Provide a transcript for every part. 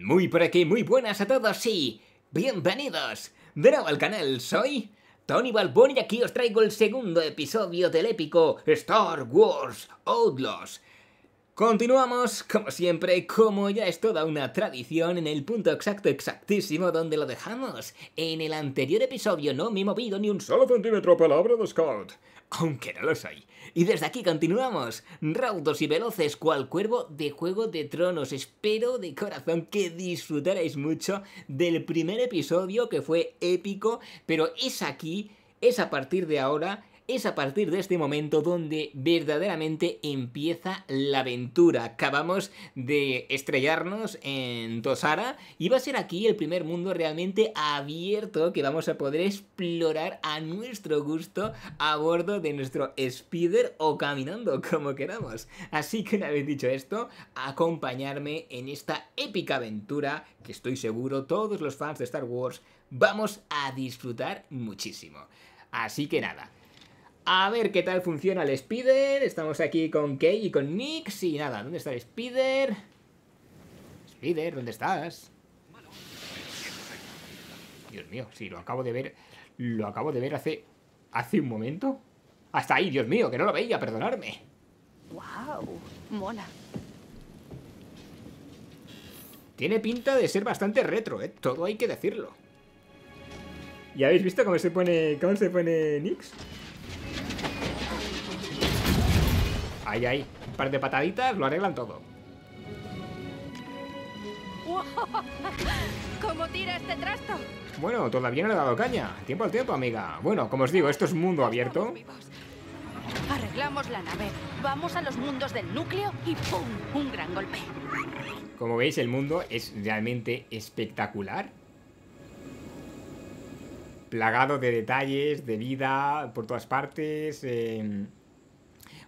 Muy por aquí, muy buenas a todos y bienvenidos de nuevo al canal, soy Tony Balbón y aquí os traigo el segundo episodio del épico Star Wars Outlaws. Continuamos, como siempre, como ya es toda una tradición, en el punto exacto exactísimo donde lo dejamos. En el anterior episodio no me he movido ni un solo centímetro, palabra de Scout. Aunque no lo soy. Y desde aquí continuamos, raudos y veloces cual cuervo de Juego de Tronos. Espero de corazón que disfrutaréis mucho del primer episodio que fue épico, pero es aquí, es a partir de ahora es a partir de este momento donde verdaderamente empieza la aventura. Acabamos de estrellarnos en Tosara y va a ser aquí el primer mundo realmente abierto que vamos a poder explorar a nuestro gusto a bordo de nuestro speeder o caminando como queramos. Así que una vez dicho esto, acompañarme en esta épica aventura que estoy seguro todos los fans de Star Wars vamos a disfrutar muchísimo. Así que nada, a ver qué tal funciona el Spider. Estamos aquí con Kay y con Nix. Y nada, ¿dónde está el Spider? Spider, ¿dónde estás? Dios mío, sí, lo acabo de ver. Lo acabo de ver hace. hace un momento. Hasta ahí, Dios mío, que no lo veía, perdonadme. Wow, mola. Tiene pinta de ser bastante retro, ¿eh? Todo hay que decirlo. ¿Y habéis visto cómo se pone. cómo se pone Nix? Ahí, ahí. Un par de pataditas lo arreglan todo. ¿Cómo tira este trasto? Bueno, todavía no le he dado caña. Tiempo al tiempo, amiga. Bueno, como os digo, esto es mundo abierto. Arreglamos la nave, vamos a los mundos del núcleo y ¡pum! Un gran golpe. Como veis, el mundo es realmente espectacular. Plagado de detalles, de vida por todas partes. Eh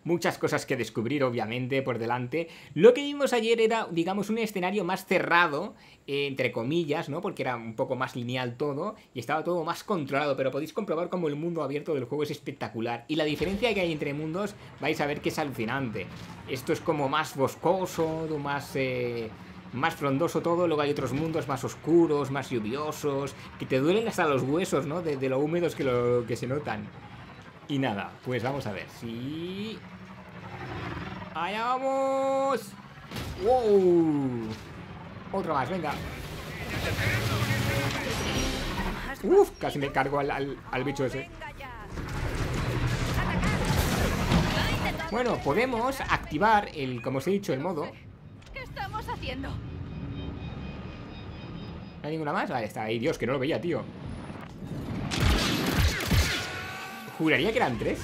muchas cosas que descubrir obviamente por delante. Lo que vimos ayer era, digamos, un escenario más cerrado, entre comillas, ¿no? Porque era un poco más lineal todo y estaba todo más controlado, pero podéis comprobar cómo el mundo abierto del juego es espectacular. Y la diferencia que hay entre mundos vais a ver que es alucinante. Esto es como más boscoso, más... Eh, más frondoso todo, luego hay otros mundos más oscuros, más lluviosos, que te duelen hasta los huesos, ¿no? De, lo húmedos que, lo, que se notan. Y nada, pues vamos a ver si... ¡Allá vamos! ¡Wow! Otro más, venga. Uf, casi me cargo al, al, bicho ese. Bueno, podemos activar el, como os he dicho, el modo. ¿Qué estamos haciendo? ¿No hay ninguna más? Vale, está ahí. Dios, que no lo veía, tío. Juraría que eran tres.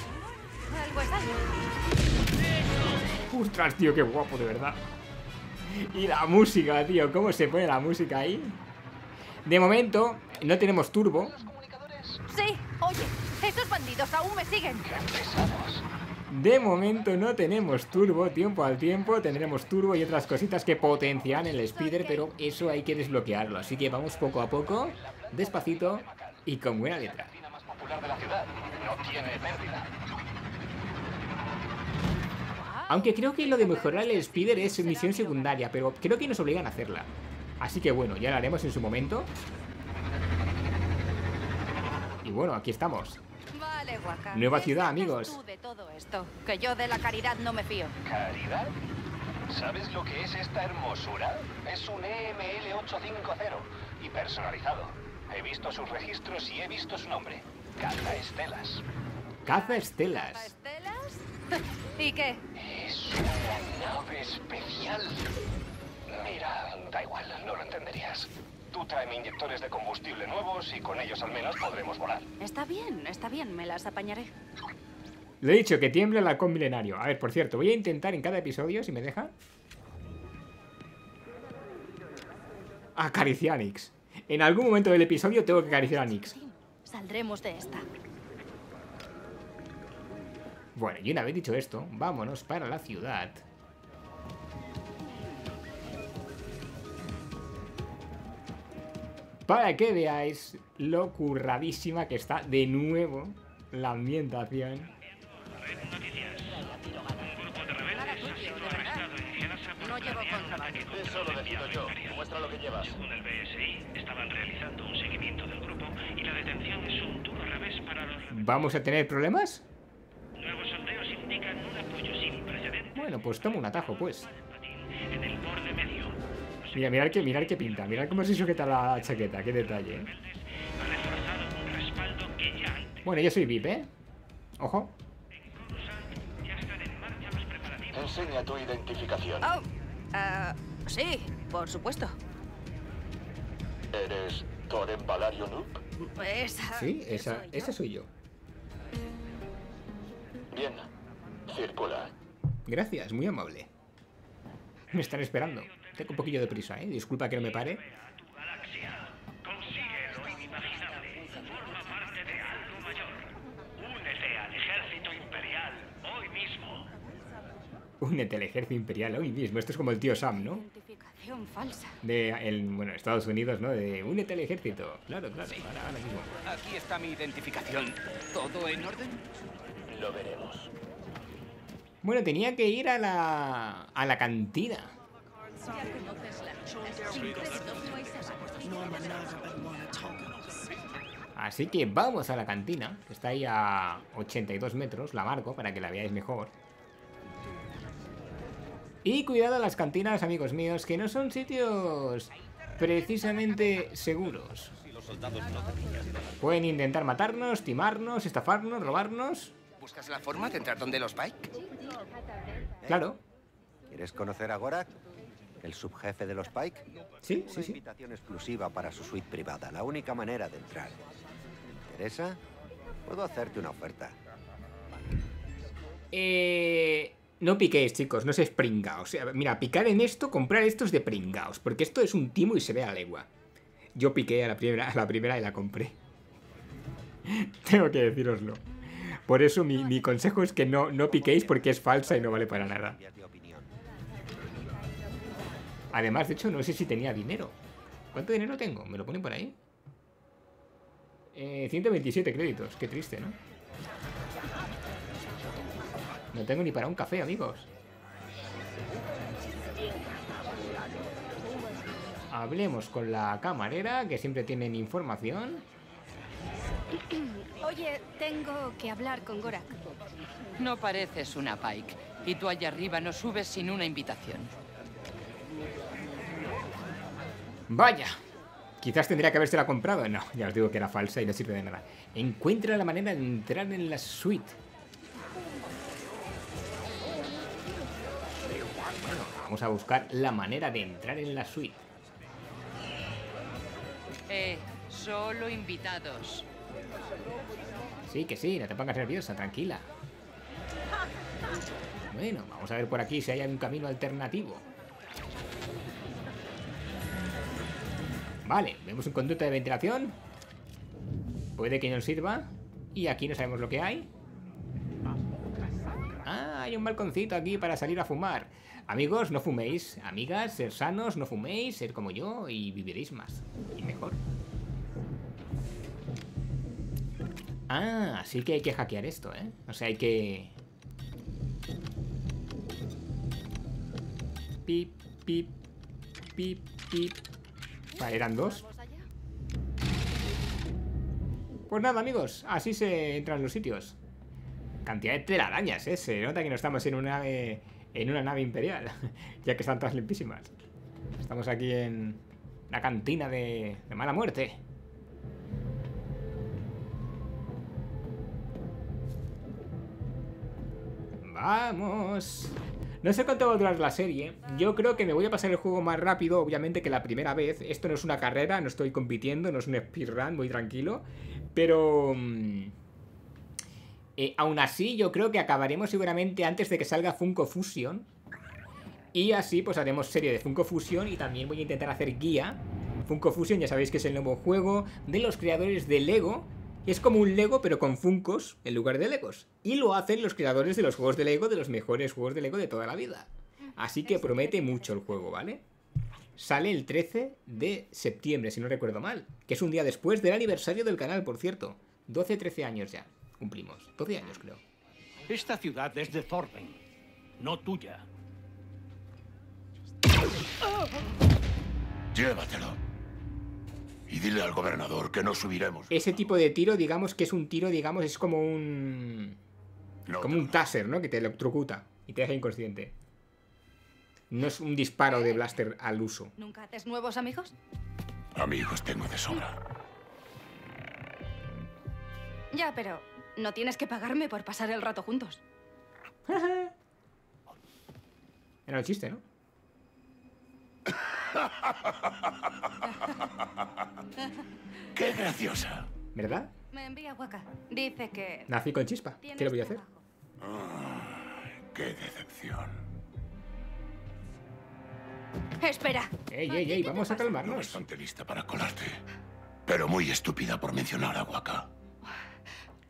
Ostras, tío, qué guapo, de verdad. Y la música, tío, ¿cómo se pone la música ahí? De momento, no tenemos turbo. Sí, oye, estos bandidos aún me siguen. De momento no tenemos turbo, tiempo al tiempo tendremos turbo y otras cositas que potencian el speeder, pero eso hay que desbloquearlo. Así que vamos poco a poco, despacito y con buena letra de la ciudad. No tiene pérdida. Aunque creo que lo de mejorar el speeder es misión secundaria, pero creo que nos obligan a hacerla. Así que bueno, ya la haremos en su momento. Y bueno, aquí estamos. Vale, guaca. Nueva ciudad, amigos. de todo esto? Que yo de la caridad no me fío. ¿Caridad? ¿Sabes lo que es esta hermosura? Es un EML 850 y personalizado. He visto sus registros y he visto su nombre. Caza estelas. Caza estelas. estelas? ¿Y qué? Nave especial. Mira, da igual, no lo entenderías. Tú tráeme inyectores de combustible nuevos y con ellos al menos podremos volar. Está bien, está bien, me las apañaré. Le he dicho que tiemble el halcón milenario. A ver, por cierto, voy a intentar en cada episodio, si me deja. Acariciar a Nix. En algún momento del episodio tengo que acariciar a Nix. Saldremos de esta. Bueno, y una vez dicho esto, vámonos para la ciudad. Para que veáis lo curradísima que está de nuevo la ambientación. No llevo contrabando. Eso lo decido yo. Muestra lo que llevas. Según el BSI, estaban realizando un seguimiento del grupo y la detención es un duro revés para los ¿Vamos a tener problemas? nuevos sondeos indican un apoyo sin precedentes Bueno, pues toma un atajo, pues. en el borde medio. Mira, mirad que, mirad qué pinta. Mirad cómo se sujeta la chaqueta. Qué detalle, ¿eh? Bueno, yo soy VIP, ¿eh? Ojo. Enseña tu identificación. Oh, ah, sí, por supuesto. ¿Eres Toren Valario Noob? Esa, Sí, esa, soy yo. esa soy yo. Bien. Circula. Gracias, muy amable. Me están esperando. Tengo un poquillo de prisa, ¿eh? Disculpa que no me pare. Únete al ejército imperial hoy mismo. Únete al ejército imperial hoy mismo. Esto es como el tío Sam, ¿no? Identificación falsa. De, el, bueno, Estados Unidos, ¿no? De únete al ejército. Claro, claro. Ahora, ahora mismo. Aquí está mi identificación. ¿Todo en orden? Lo veremos. Bueno, tenía que ir a la, a la cantina. Así que vamos a la cantina, que está ahí a 82 metros, la marco para que la veáis mejor. Y cuidado a las cantinas, amigos míos, que no son sitios precisamente seguros. Pueden intentar matarnos, timarnos, estafarnos, robarnos. ¿Buscas la forma de entrar donde los Pike? Claro, ¿Quieres conocer a Gorak? ¿El subjefe de los Pike? sí, sí, sí. invitación exclusiva para su suite privada, la única manera de entrar. ¿Te interesa? Puedo hacerte una oferta. Eh, no piquéis, chicos, no seáis pringaos. O sea, mira, picar en esto, comprar esto es de pringaos, porque esto es un timo y se ve a legua. Yo piqué a la primera, a la primera y la compré. Tengo que deciroslo. Por eso mi, mi consejo es que no, no piquéis porque es falsa y no vale para nada. Además, de hecho, no sé si tenía dinero. ¿Cuánto dinero tengo? ¿Me lo ponen por ahí? Eh, 127 créditos. Qué triste, ¿no? No tengo ni para un café, amigos. Hablemos con la camarera, que siempre tienen información. Oye, tengo que hablar con Gorak. No pareces una Pike. Y tú allá arriba no subes sin una invitación. Vaya. Quizás tendría que habérsela comprado. No, ya os digo que era falsa y no sirve de nada. Encuentra la manera de entrar en la suite. Bueno, vamos a buscar la manera de entrar en la suite. Eh, solo invitados. Sí, que sí, no te pongas nerviosa, tranquila. Bueno, vamos a ver por aquí si hay un camino alternativo. Vale, vemos un conducto de ventilación. Puede que nos sirva. Y aquí no sabemos lo que hay. Ah, hay un balconcito aquí para salir a fumar. Amigos, no fuméis. Amigas, ser sanos, no fuméis, ser como yo y viviréis más. Y mejor. Ah, sí que hay que hackear esto, ¿eh? O sea, hay que... Pip, pip, pip, pip. Vale, eran dos. Pues nada, amigos, así se entran los sitios. Cantidad de telarañas, ¿eh? Se nota que no estamos en una nave, en una nave imperial, ya que están todas limpísimas. Estamos aquí en la cantina de, de mala muerte. Vamos. No sé cuánto va a durar la serie. Yo creo que me voy a pasar el juego más rápido, obviamente, que la primera vez. Esto no es una carrera, no estoy compitiendo, no es un speedrun, muy tranquilo. Pero... mm, eh, aún así, yo creo que acabaremos seguramente antes de que salga Funko Fusion. Y así, pues haremos serie de Funko Fusion y también voy a intentar hacer guía. Funko Fusion, ya sabéis que es el nuevo juego de los creadores de Lego. Es como un Lego, pero con Funkos en lugar de Legos. Y lo hacen los creadores de los juegos de Lego, de los mejores juegos de Lego de toda la vida. Así que promete mucho el juego, ¿vale? Sale el 13 de septiembre, si no recuerdo mal. Que es un día después del aniversario del canal, por cierto. 12-13 años ya. Cumplimos. 12 años, creo. Esta ciudad es de Thorben, no tuya. Llévatelo. Y dile al gobernador que no subiremos. Ese tipo de tiro, digamos que es un tiro, digamos, es como un... No Como un taser, ¿no? Que te electrocuta y te deja inconsciente. No es un disparo de blaster al uso. ¿Nunca haces nuevos amigos? Amigos tengo de sobra. Ya, pero no tienes que pagarme por pasar el rato juntos. Era un chiste, ¿no? ¡Qué graciosa! ¿Verdad? Me envía Waka. Dice que... Nací con chispa. ¿Qué le voy a hacer? trabajo. ¡Qué decepción! Espera. Ey, ey, ey, vamos a No calmarnos. bastante lista para colarte. Pero muy estúpida por mencionar a Waka.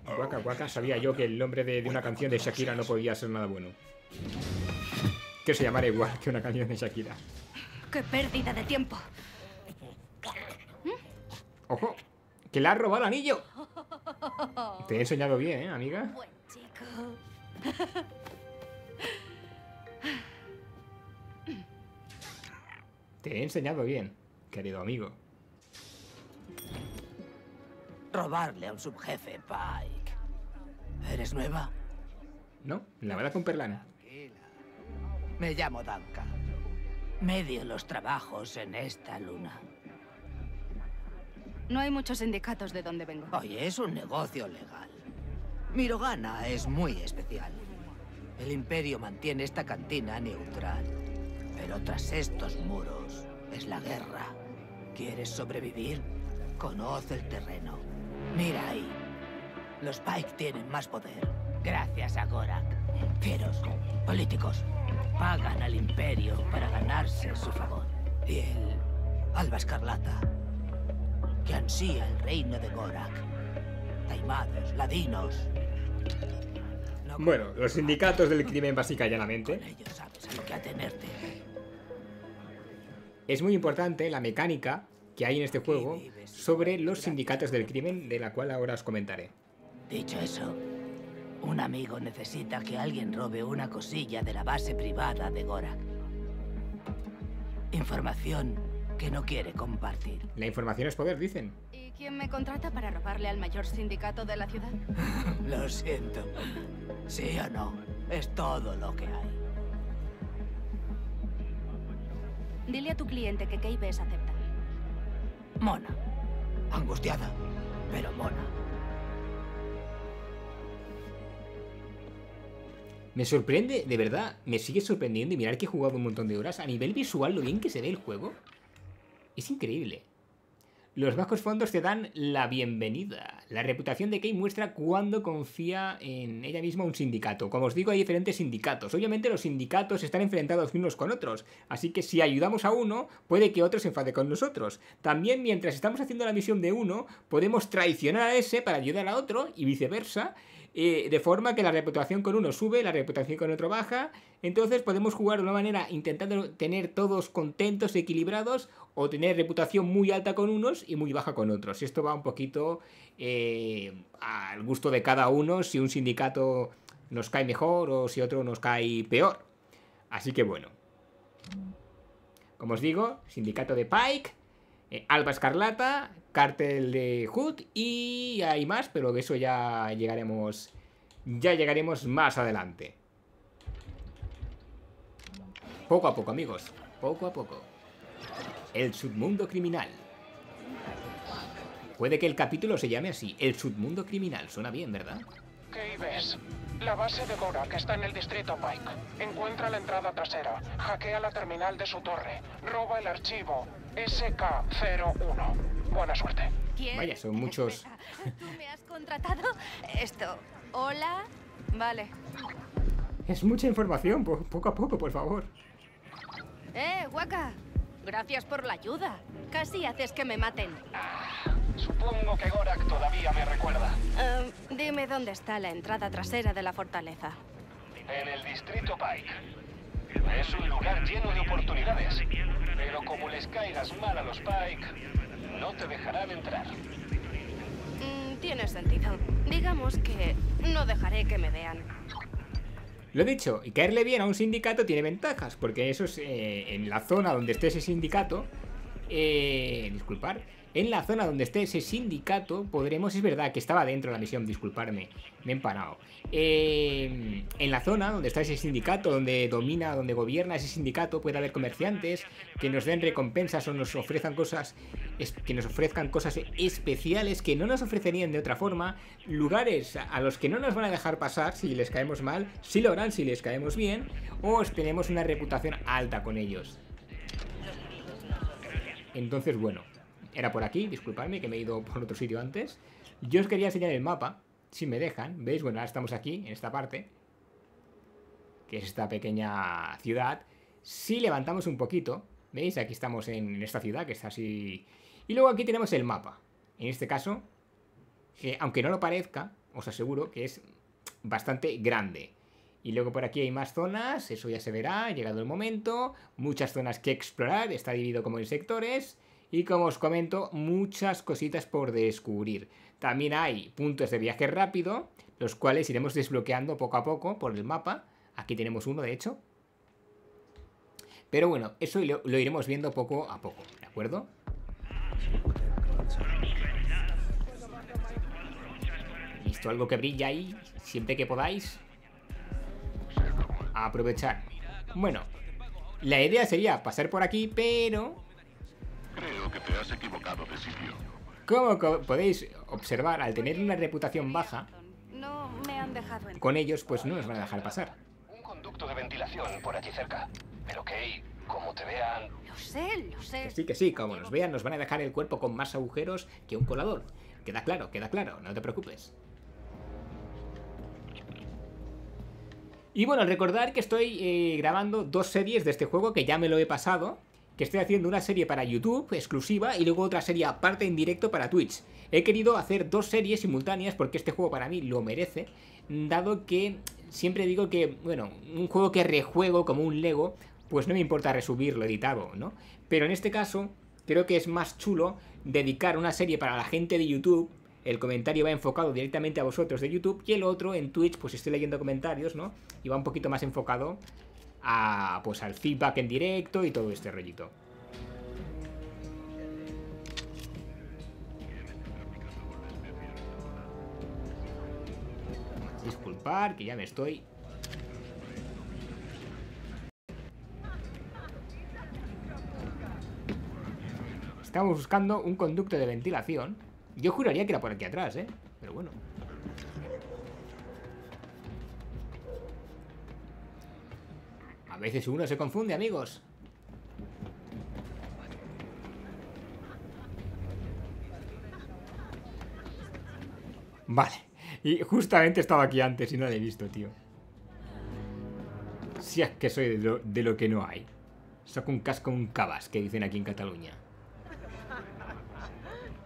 Guaca, guaca, sabía yo que el nombre de, de una canción de Shakira no podía ser nada bueno. Que se llamara igual que una canción de Shakira. ¡Qué pérdida de tiempo! ¡Ojo! ¡Que le ha robado el anillo! Te he enseñado bien, ¿eh, amiga? Buen chico. Te he enseñado bien, querido amigo. Robarle a un subjefe, Pike. ¿Eres nueva? ¿No? La verdad con Perlana. Me llamo Duncan. Medio los trabajos en esta luna. No hay muchos sindicatos de donde vengo. Oye, es un negocio legal. Mirogana es muy especial. El Imperio mantiene esta cantina neutral. Pero tras estos muros es la guerra. ¿Quieres sobrevivir? Conoce el terreno. Mira ahí. Los Pike tienen más poder. Gracias a Gorak. Fieros, políticos, pagan al Imperio para ganarse su favor. Y el Alba Escarlata, que ansía el reino de Gorak. Taimados, ladinos. No Bueno, los sindicatos del crimen básica y llanamente. con ellos sabes a lo que atenerte. Es muy importante la mecánica que hay en este juego sobre los sindicatos del crimen, de la cual ahora os comentaré. Dicho eso, un amigo necesita que alguien robe una cosilla de la base privada de Gorak. Información que no quiere compartir. La información es poder, dicen. ¿Y quién me contrata para robarle al mayor sindicato de la ciudad? Lo siento. Sí o no, es todo lo que hay. Dile a tu cliente que Keybes acepta. Mona. Angustiada, pero mona. Me sorprende, de verdad, me sigue sorprendiendo y mirar que he jugado un montón de horas. A nivel visual, lo bien que se ve el juego. Es increíble. Los bajos fondos te dan la bienvenida. La reputación de Kay muestra cuando confía en ella misma un sindicato. Como os digo, hay diferentes sindicatos. Obviamente los sindicatos están enfrentados unos con otros. Así que si ayudamos a uno, puede que otro se enfade con nosotros. También mientras estamos haciendo la misión de uno, podemos traicionar a ese para ayudar a otro y viceversa. Eh, de forma que la reputación con uno sube, la reputación con otro baja. Entonces podemos jugar de una manera intentando tener todos contentos, equilibrados, o tener reputación muy alta con unos y muy baja con otros. Esto va un poquito eh, al gusto de cada uno, si un sindicato nos cae mejor o si otro nos cae peor. Así que bueno. Como os digo, sindicato de Pike, eh, Alba Escarlata, Cártel de Hood y hay más, pero de eso ya llegaremos. Ya llegaremos más adelante. Poco a poco, amigos. Poco a poco. El submundo criminal. Puede que el capítulo se llame así, El submundo criminal. Suena bien, ¿verdad? ¿Qué ves? La base de Gorak está en el distrito Pike. Encuentra la entrada trasera, hackea la terminal de su torre, roba el archivo SK01. Buena suerte. ¿Quién? Vaya, son muchos. Espera, ¿Tú me has contratado? Esto. ¿Hola? Vale. Es mucha información, po- poco a poco, por favor. Eh, Waka. Gracias por la ayuda. Casi haces que me maten. Supongo que Gorak todavía me recuerda. Em, dime dónde está la entrada trasera de la fortaleza. En el distrito Pike. Es un lugar lleno de oportunidades. Pero como les caigas mal a los Pike, no te dejarán entrar. Mm, tiene sentido. Digamos que no dejaré que me vean. Lo dicho, y caerle bien a un sindicato tiene ventajas, porque eso es eh, en la zona donde esté ese sindicato, Eh, disculpar. En la zona donde esté ese sindicato, podremos... Es verdad que estaba dentro de la misión, disculparme. Me he empanado. Eh, en la zona donde está ese sindicato, donde domina, donde gobierna ese sindicato, puede haber comerciantes que nos den recompensas o nos ofrezcan cosas... Que nos ofrezcan cosas especiales que no nos ofrecerían de otra forma. Lugares a los que no nos van a dejar pasar si les caemos mal. Si lo harán si les caemos bien. O tenemos una reputación alta con ellos. Entonces, bueno, era por aquí, disculpadme que me he ido por otro sitio antes. Yo os quería enseñar el mapa, si me dejan. ¿Veis? Bueno, ahora estamos aquí, en esta parte. Que es esta pequeña ciudad. Si levantamos un poquito, ¿veis? Aquí estamos en esta ciudad, que está así... Y luego aquí tenemos el mapa. En este caso, que aunque no lo parezca, os aseguro que es bastante grande. Y luego por aquí hay más zonas, eso ya se verá, llegado el momento. Muchas zonas que explorar, está dividido como en sectores. Y como os comento, muchas cositas por descubrir. También hay puntos de viaje rápido, los cuales iremos desbloqueando poco a poco por el mapa. Aquí tenemos uno, de hecho. Pero bueno, eso lo, iremos viendo poco a poco, ¿de acuerdo? Listo, algo que brilla ahí, siempre que podáis aprovechar. Bueno, la idea sería pasar por aquí, pero... Creo que te has equivocado de sitio. Como podéis observar, al tener una reputación baja, no me han dejado con ellos pues no nos van a dejar pasar. Un conducto de ventilación por aquí cerca. Pero Kay, como te vean... Lo sé, lo sé. Que sí, que sí, como nos vean nos van a dejar el cuerpo con más agujeros que un colador. Queda claro, queda claro, no te preocupes. Y bueno, recordar que estoy eh, grabando dos series de este juego que ya me lo he pasado. Que estoy haciendo una serie para YouTube exclusiva y luego otra serie aparte en directo para Twitch. He querido hacer dos series simultáneas porque este juego para mí lo merece. Dado que siempre digo que, bueno, un juego que rejuego como un Lego, pues no me importa resubirlo editado, ¿no? Pero en este caso, creo que es más chulo dedicar una serie para la gente de YouTube el comentario va enfocado directamente a vosotros de YouTube y el otro en Twitch, pues estoy leyendo comentarios, ¿no? Y va un poquito más enfocado a, pues, al feedback en directo y todo este rollito. Disculpar, que ya me estoy... Estamos buscando un conducto de ventilación yo juraría que era por aquí atrás, ¿eh? Pero bueno. Veces uno se confunde, amigos. Vale. Y justamente estaba aquí antes y no lo he visto, tío. Si es que soy de lo, de lo que no hay. Saco un casco un cabas, que dicen aquí en Cataluña.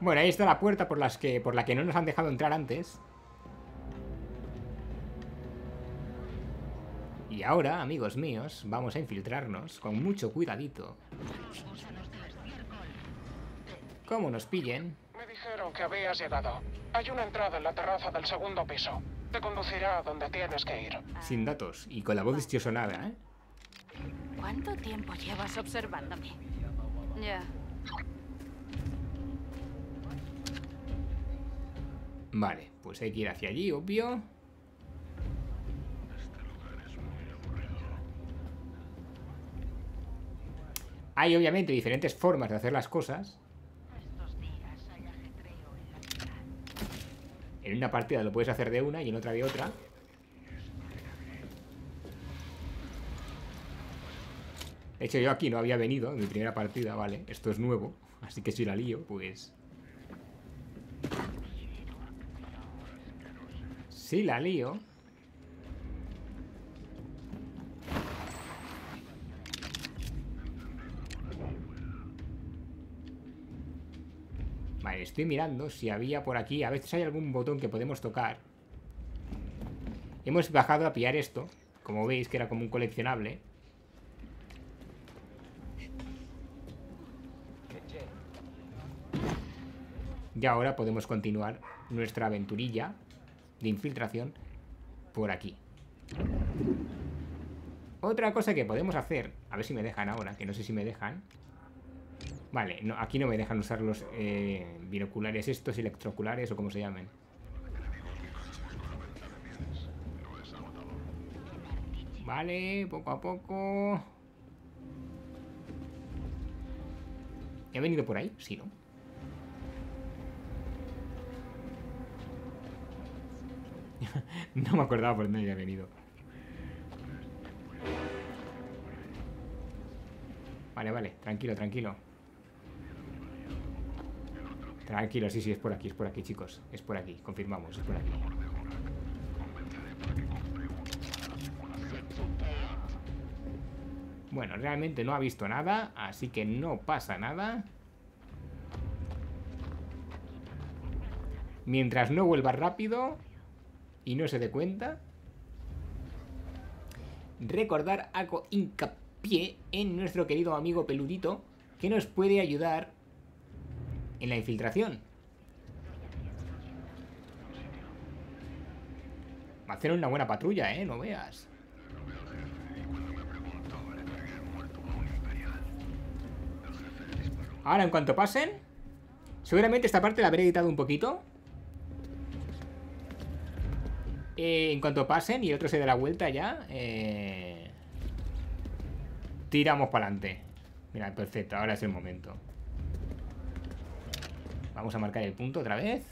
Bueno, ahí está la puerta por, las que, por la que no nos han dejado entrar antes. Ahora, amigos míos, vamos a infiltrarnos con mucho cuidadito. ¿Cómo nos pillen? Me dijeron que habías llegado. Hay una entrada en la terraza del segundo piso. Te conducirá a donde tienes que ir. Sin datos y con la voz distiosonada, ¿eh? ¿Cuánto tiempo llevas observándome? Ya, Vale, pues hay que ir hacia allí, obvio. Hay obviamente diferentes formas de hacer las cosas. En una partida lo puedes hacer de una y en otra de otra. De hecho, yo aquí no había venido en mi primera partida, vale. Esto es nuevo. Así que si la lío, pues Sí, la lío. Estoy mirando si había por aquí. A veces hay algún botón que podemos tocar. Hemos bajado a pillar esto. Como veis, que era como un coleccionable. Y ahora podemos continuar nuestra aventurilla de infiltración por aquí. Otra cosa que podemos hacer, a ver si me dejan ahora, que no sé si me dejan. Vale, no, aquí no me dejan usar los eh, binoculares estos, electroculares o como se llamen. Vale, poco a poco. ¿He venido por ahí? Sí, ¿no? no me acordaba por dónde había venido. Vale, vale, tranquilo, tranquilo. Tranquilo, sí, sí, es por aquí, es por aquí, chicos. Es por aquí, confirmamos, es por aquí. Bueno, realmente no ha visto nada, así que no pasa nada. Mientras no vuelva rápido y no se dé cuenta. Recordar, hago hincapié en nuestro querido amigo peludito que nos puede ayudar en la infiltración. Va a hacer una buena patrulla, ¿eh? No veas. Ahora, en cuanto pasen... Seguramente esta parte la habré editado un poquito. Eh, en cuanto pasen y el otro se dé la vuelta ya... Eh, tiramos para adelante. Mira, perfecto. Ahora es el momento. Vamos a marcar el punto otra vez.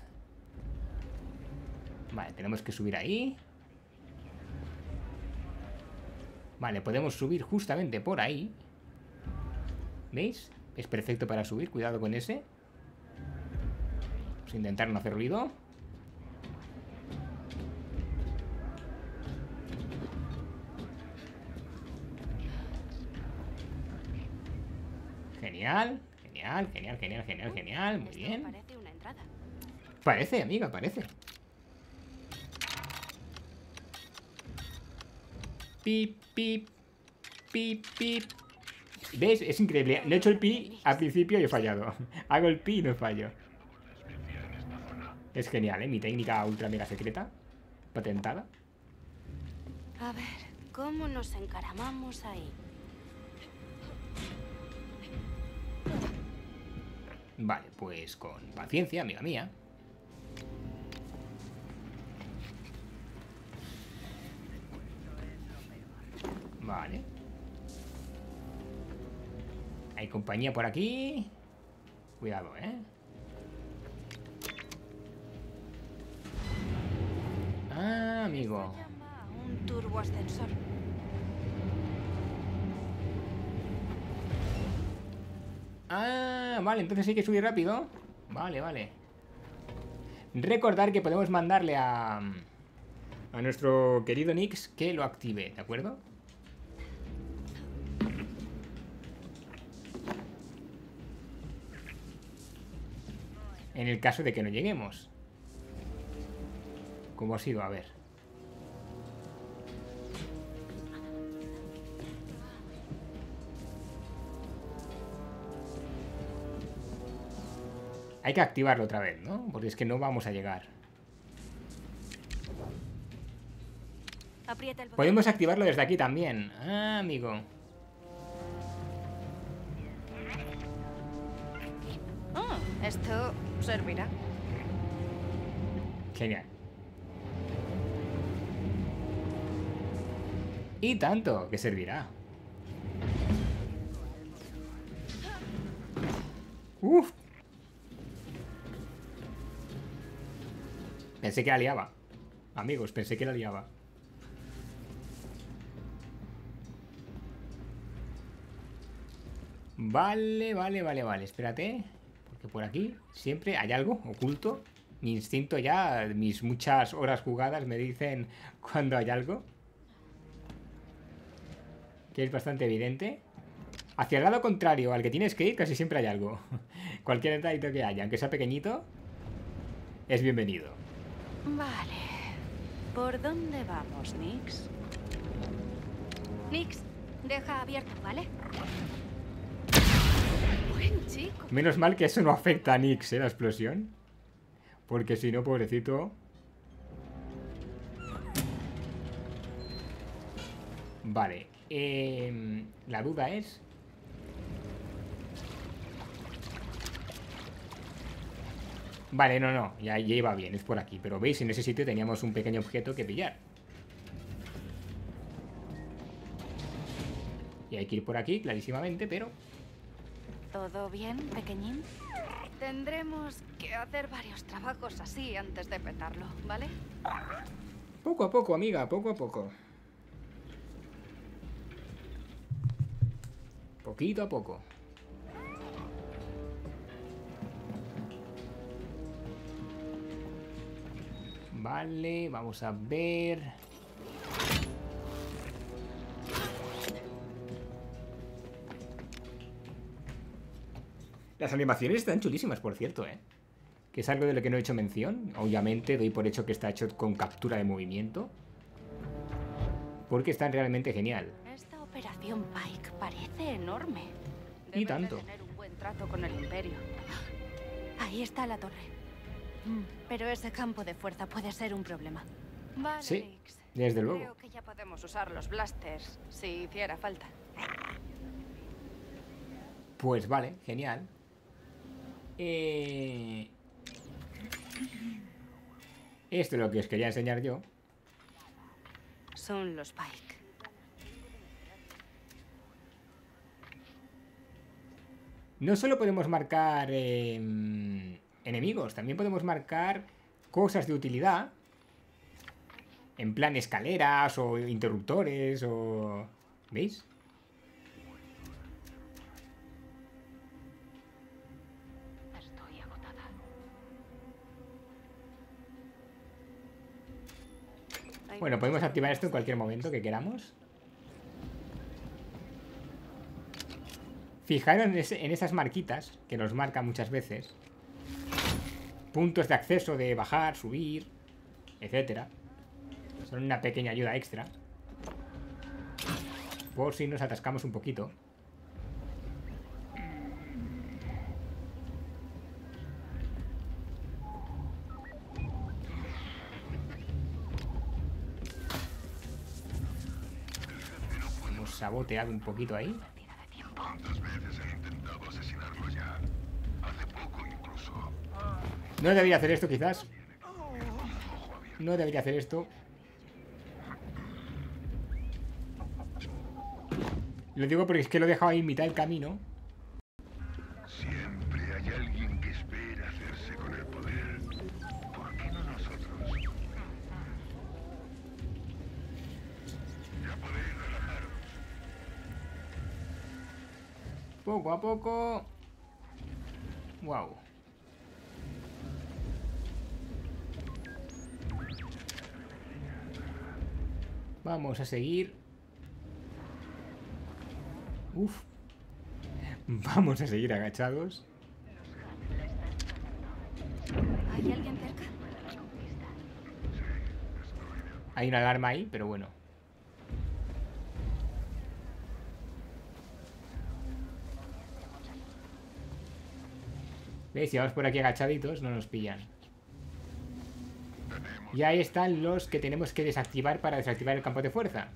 Vale, tenemos que subir ahí. Vale, podemos subir justamente por ahí. ¿Veis? Es perfecto para subir, cuidado con ese. Vamos a intentar no hacer ruido. Genial, genial, genial, genial, genial, genial. Muy bien. Parece una entrada. Parece, amiga, parece. Pip, pip, pip, pip. ¿Ves? Es increíble. No he hecho el pi al principio y he fallado. Hago el pi y no fallo. Es genial, ¿eh? Mi técnica ultra mega secreta. Patentada. A ver, ¿cómo nos encaramamos ahí? Vale, pues con paciencia, amiga mía. Vale. Hay compañía por aquí. Cuidado, ¿eh? Ah, amigo. Un. Ah, vale, entonces hay que subir rápido. Vale, vale. Recordar que podemos mandarle a... A nuestro querido Nix que lo active, ¿de acuerdo? En el caso de que no lleguemos. ¿Cómo ha sido? A ver. Hay que activarlo otra vez, ¿no? Porque es que no vamos a llegar. Podemos activarlo desde aquí también. Ah, amigo. Oh, esto servirá. Genial. Y tanto, que servirá. Uf. Pensé que la liaba. Amigos, pensé que la liaba. Vale, vale, vale, vale. Espérate. Porque por aquí siempre hay algo oculto. Mi instinto ya, mis muchas horas jugadas me dicen cuando hay algo. Que es bastante evidente. Hacia el lado contrario al que tienes que ir casi siempre hay algo. Cualquier entradito que haya, aunque sea pequeñito, es bienvenido. Vale. ¿Por dónde vamos, Nix? Nix, deja abierto, ¿vale? Buen chico. Menos mal que eso no afecta a Nix, ¿eh? La explosión. Porque si no, pobrecito... Vale. em, la duda es... Vale, no, no, ya, ya iba bien, es por aquí. Pero veis, en ese sitio teníamos un pequeño objeto que pillar. Y hay que ir por aquí, clarísimamente, pero... ¿Todo bien, pequeñín? Tendremos que hacer varios trabajos así antes de petarlo, ¿vale? Poco a poco, amiga, poco a poco. Poquito a poco. Vale, vamos a ver. Las animaciones están chulísimas, por cierto, ¿eh? Que es algo de lo que no he hecho mención. Obviamente doy por hecho que está hecho con captura de movimiento. Porque están realmente genial. Esta operación Pike parece enorme. Y de tanto. tener un buen trato con el Imperio. Ahí está la torre. Pero ese campo de fuerza puede ser un problema. Vale, Sí, desde luego. Creo que ya podemos usar los blasters si hiciera falta. Pues vale, genial. Eh, Esto es lo que os quería enseñar yo. Son los Pike. No solo podemos marcar eh, enemigos, también podemos marcar cosas de utilidad. En plan escaleras o interruptores o... ¿Veis? Estoy agotada. Hay Bueno, podemos activar esto en cosas. cualquier momento que queramos. Fijaros en, esas marquitas que nos marcan muchas veces. Puntos de acceso de bajar, subir, etcétera. Son una pequeña ayuda extra. Por si nos atascamos un poquito. Hemos saboteado un poquito ahí. ¿Cuántas veces he intentado asesinarlo ya? Hace poco incluso. No debería hacer esto, quizás. No debería hacer esto. Lo digo porque es que lo he dejado ahí en mitad del camino. Siempre hay alguien que espera hacerse con el poder. ¿Por qué no nosotros? Ya podéis relajaros. Poco a poco. Wow. Vamos a seguir. Uf. Vamos a seguir agachados. ¿Hay alguien cerca? Hay una alarma ahí, pero bueno. ¿Veis? Si vamos por aquí agachaditos, no nos pillan. Y ahí están los que tenemos que desactivar para desactivar el campo de fuerza.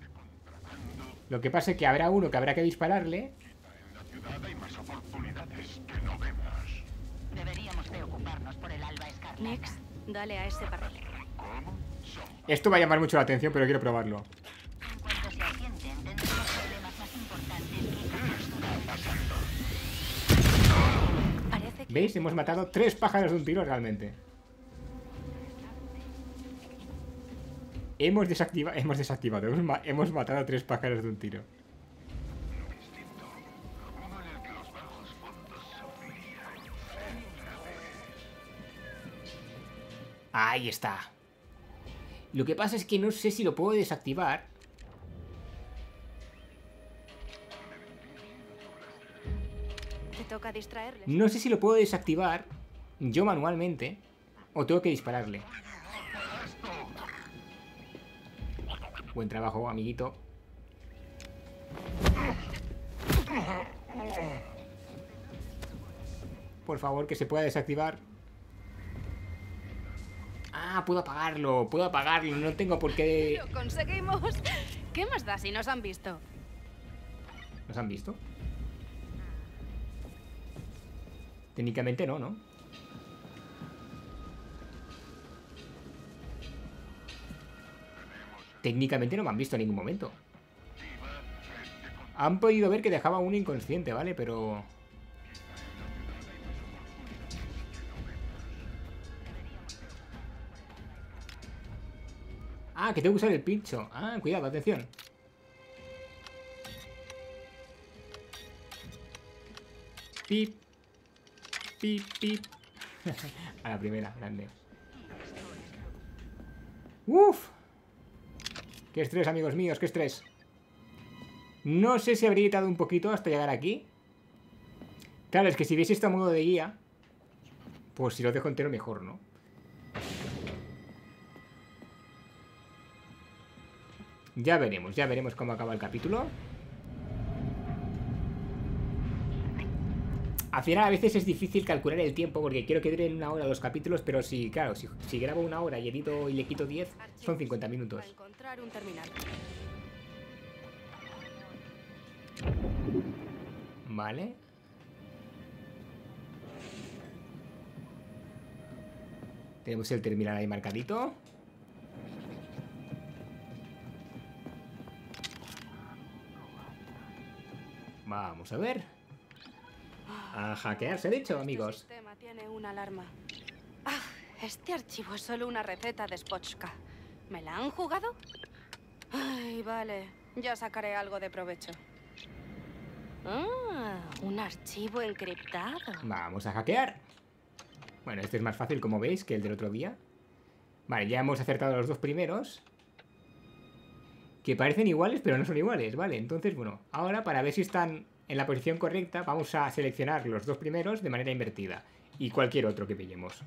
Lo que pasa es que habrá uno que habrá que dispararle. En la ciudad hay más oportunidades que no vemos. Deberíamos preocuparnos por el alba escarlata. Nix, dale a ese barril. ¿Cómo? Son Esto va a llamar mucho la atención, pero quiero probarlo. En cuanto se asienten, tendremos problemas más importantes que... Parece que ¿Veis? Hemos matado tres pájaros de un tiro realmente. Hemos desactivado, hemos desactivado, hemos, ma- hemos matado a tres pájaros de un tiro. Ahí está. Lo que pasa es que no sé si lo puedo desactivar. te toca distraerles. No sé si lo puedo desactivar yo manualmente o tengo que dispararle. Buen trabajo, amiguito. Por favor, que se pueda desactivar. Ah, puedo apagarlo, puedo apagarlo, no tengo por qué... ¡Lo conseguimos! ¿Qué más da si nos han visto? ¿Nos han visto? Técnicamente no, ¿no? Técnicamente no me han visto en ningún momento. Han podido ver que dejaba uno inconsciente, ¿vale? Pero... Ah, que tengo que usar el pincho. Ah, cuidado, atención. Pip. Pip, pip. A la primera, grande. Uf. Qué estrés, amigos míos, qué estrés. No sé si habría editado un poquito hasta llegar aquí. Claro, es que si viese este modo de guía, pues si lo dejo entero mejor, ¿no? Ya veremos, ya veremos cómo acaba el capítulo. Al final a veces es difícil calcular el tiempo porque quiero que duren una hora los capítulos, pero si, claro, si, si grabo una hora y edito y le quito 10, son 50 minutos. Vale. Tenemos el terminal ahí marcadito. Vamos a ver. A hackear, se ha dicho, amigos. Este sistema tiene una alarma. Ah, este archivo es solo una receta de Spotchka. ¿Me la han jugado? Ay, vale. Ya sacaré algo de provecho. Ah, un archivo encriptado. Vamos a hackear. Bueno, este es más fácil, como veis, que el del otro día. Vale, ya hemos acertado los dos primeros. Que parecen iguales, pero no son iguales, ¿vale? Entonces, bueno, ahora para ver si están en la posición correcta, vamos a seleccionar los dos primeros de manera invertida. Y cualquier otro que pillemos.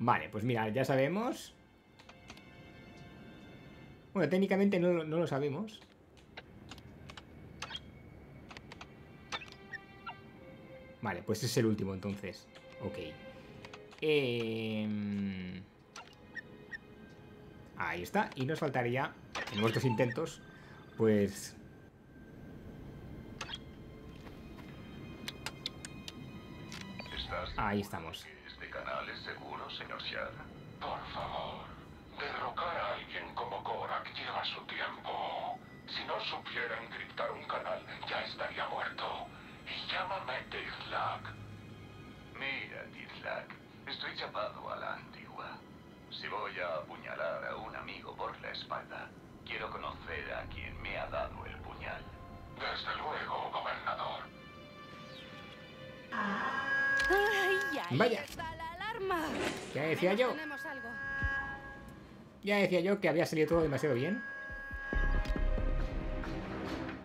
Vale, pues mira, ya sabemos. Bueno, técnicamente no, lo sabemos. Vale, pues es el último entonces. Ok. Em, Ahí está. Y nos faltaría, en nuestros intentos, pues... ¿Estás Ahí estamos. Este canal es seguro, señor Shar. Por favor, derrocar a alguien como Korak lleva su tiempo. Si no supiera encriptar un canal, ya estaría muerto. Y llámame Dizlag. Mira, Dizlak, estoy chapado a la antigua. Si voy a apuñalar a un amigo por la espalda, quiero conocer a quien me ha dado el puñal. Desde luego, gobernador. ¡Ay, ahí Vaya. Ya decía yo. Ya decía yo que había salido todo demasiado bien.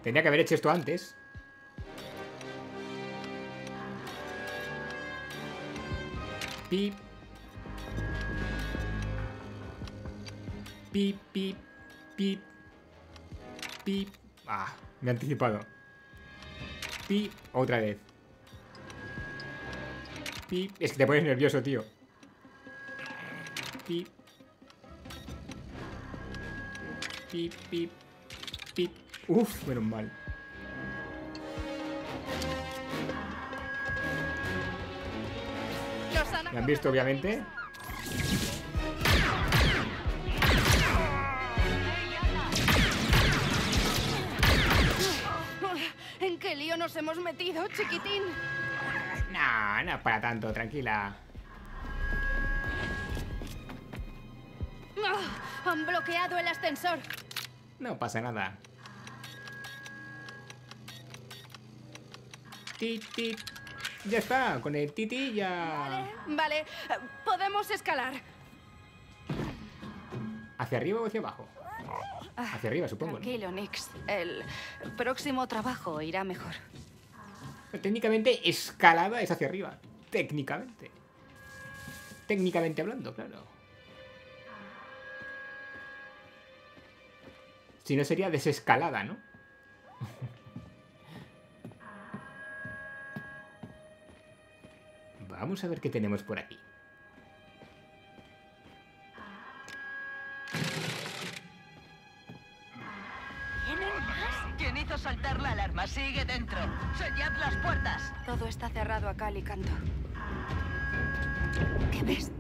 Tendría que haber hecho esto antes. Pip. Pip, pip, pip. Pip. Ah, me he anticipado. Pip. Otra vez. Pip. Es que te pones nervioso, tío. Pip. Pip, pip, pip. Uf, menos mal. Me han visto, obviamente. ¿En qué lío nos hemos metido, chiquitín? No, no es para tanto, tranquila. Ah, Han bloqueado el ascensor. No pasa nada. Tit, tit. Ya está, con el titi ya... Vale, eh, podemos escalar. ¿Hacia arriba o hacia abajo? Hacia arriba, supongo. ¿no? Tranquilo, Nix. El próximo trabajo irá mejor. Técnicamente, escalada es hacia arriba. Técnicamente. Técnicamente hablando, claro. Si no sería desescalada, ¿no? Vamos a ver qué tenemos por aquí. Todo está cerrado a cal. ¿Qué ves?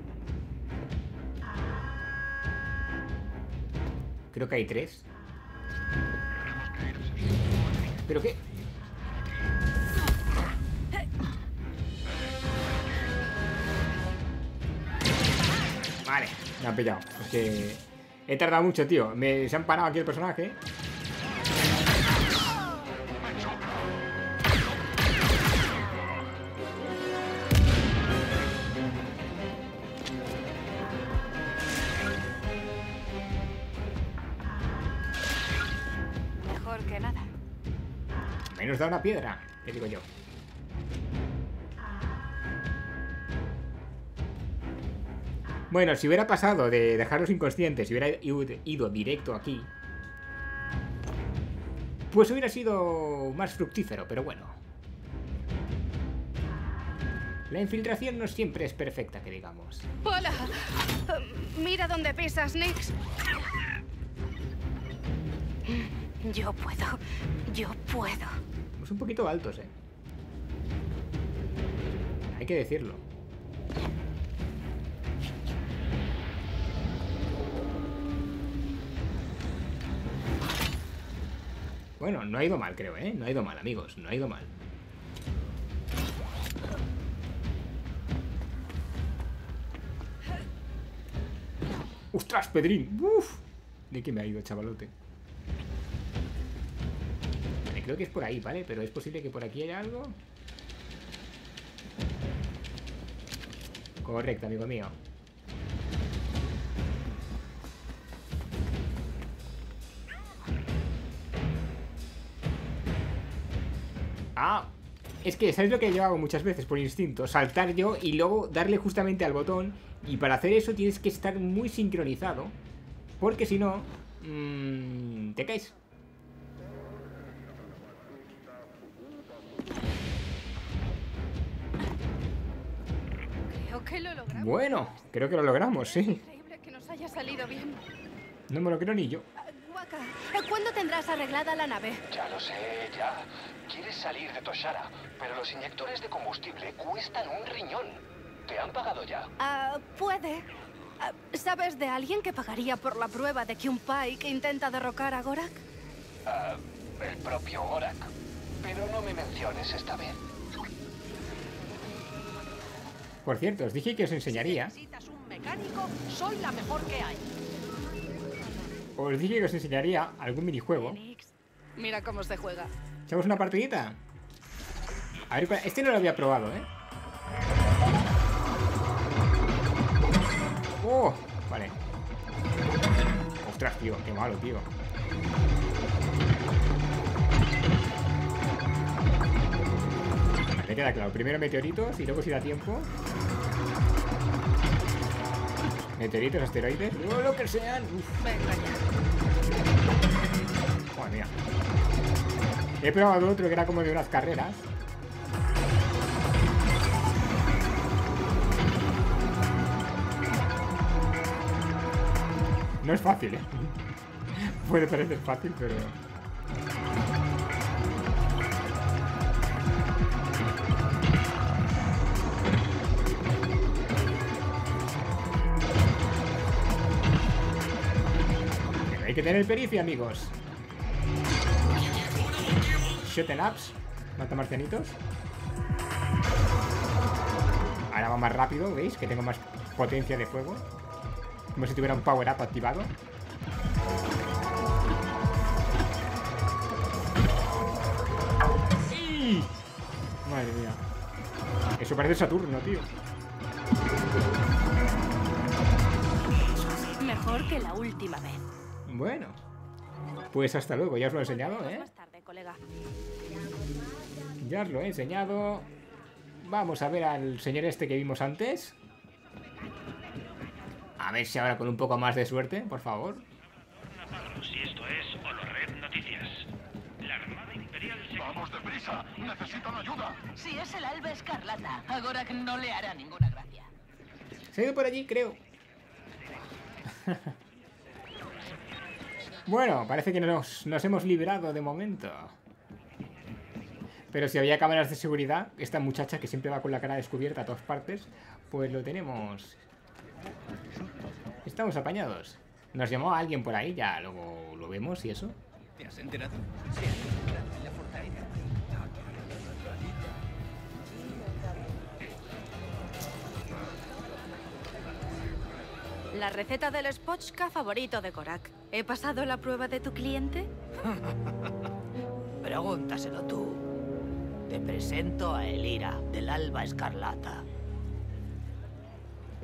Creo que hay tres. ¿Pero qué? Vale, me han pillado. Es que he tardado mucho, tío. Me, se han parado aquí el personaje. Da una piedra, te digo yo. Bueno, si hubiera pasado de dejarlos inconscientes y hubiera ido, directo aquí, pues hubiera sido más fructífero, pero bueno. La infiltración no siempre es perfecta, que digamos. ¡Hola! Mira dónde pisas, Nix. Yo puedo. Yo puedo. Un poquito altos, eh. Hay que decirlo. Bueno, no ha ido mal, creo, ¿eh? No ha ido mal, amigos. No ha ido mal. ¡Ostras, Pedrín! ¡Uf! ¿De qué me ha ido, chavalote? Creo que es por ahí, ¿vale? Pero es posible que por aquí haya algo. Correcto, amigo mío. Ah, es que, ¿sabes lo que yo hago muchas veces por instinto? Saltar yo y luego darle justamente al botón. Y para hacer eso tienes que estar muy sincronizado. Porque si no, mmm, te caes. Que lo logramos. Bueno, creo que lo logramos, sí. Increíble que nos haya salido bien. No me lo creo ni yo. Waka, ¿cuándo tendrás arreglada la nave? Ya lo sé, ya. Quieres salir de Toshara, pero los inyectores de combustible cuestan un riñón. ¿Te han pagado ya? Ah, puede. Ah, ¿Sabes de alguien que pagaría por la prueba de que un Pike intenta derrocar a Gorak? Ah, el propio Gorak. Pero no me menciones esta vez. Por cierto, os dije que os enseñaría. necesitas un mecánico, soy la mejor que hay. Os dije que os enseñaría algún minijuego. Mira cómo se juega. ¿Echamos una partidita? A ver, este no lo había probado, ¿eh? ¡Oh! Vale. Ostras, tío, qué malo, tío. Me queda claro. Primero meteoritos y luego si da tiempo. Meteoritos, asteroides. ¡Oh, lo que sean! Uf, Venga ya. madre mía. He probado otro que era como de unas carreras. No es fácil, ¿eh? Puede parecer fácil, pero... hay que tener pericia, amigos. Shooting ups. Mata marcianitos. Ahora va más rápido, ¿veis? Que tengo más potencia de fuego. Como si tuviera un power up activado. ¡Y! Madre mía. Eso parece Saturno, tío. Mejor que la última vez. Bueno. Pues hasta luego, ya os lo he enseñado, ¿eh? Ya os lo he enseñado. Vamos a ver al señor este que vimos antes. A ver si ahora con un poco más de suerte, por favor. Si esto es Holored Noticias. La Armada Imperial se... ¡Vamos deprisa! ¡Necesitan ayuda! Si es el alba escarlata, a Gorak no le hará ninguna gracia. Se ha ido por allí, creo. bueno, parece que nos, nos hemos liberado de momento. Pero si había cámaras de seguridad, esta muchacha que siempre va con la cara descubierta a todas partes, pues lo tenemos. Estamos apañados. Nos llamó alguien por ahí, ya luego lo vemos y eso. ¿Te has enterado? En la fortaleza. La receta del Spotchka favorito de Korak. ¿He pasado la prueba de tu cliente? Pregúntaselo tú. Te presento a Elira, del Alba Escarlata.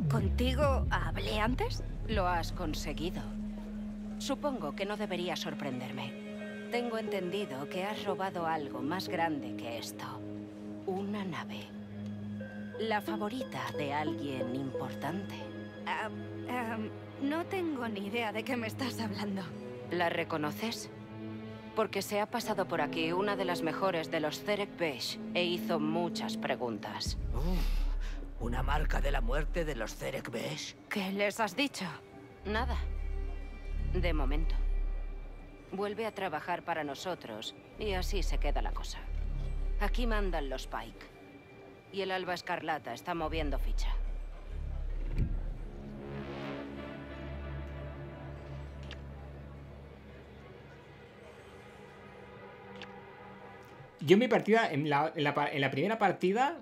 ¿Contigo hablé antes? Lo has conseguido. Supongo que no debería sorprenderme. Tengo entendido que has robado algo más grande que esto. Una nave. La favorita de alguien importante. Ah, ah, no tengo ni idea de qué me estás hablando. ¿La reconoces? Porque se ha pasado por aquí una de las mejores de los Zerek Besh e hizo muchas preguntas. Uf, ¿Una marca de la muerte de los Zerek Besh? ¿Qué les has dicho? Nada. De momento. Vuelve a trabajar para nosotros y así se queda la cosa. Aquí mandan los Pike. Y el Alba Escarlata está moviendo ficha. Yo en mi partida, en la, en la pa- en la primera partida,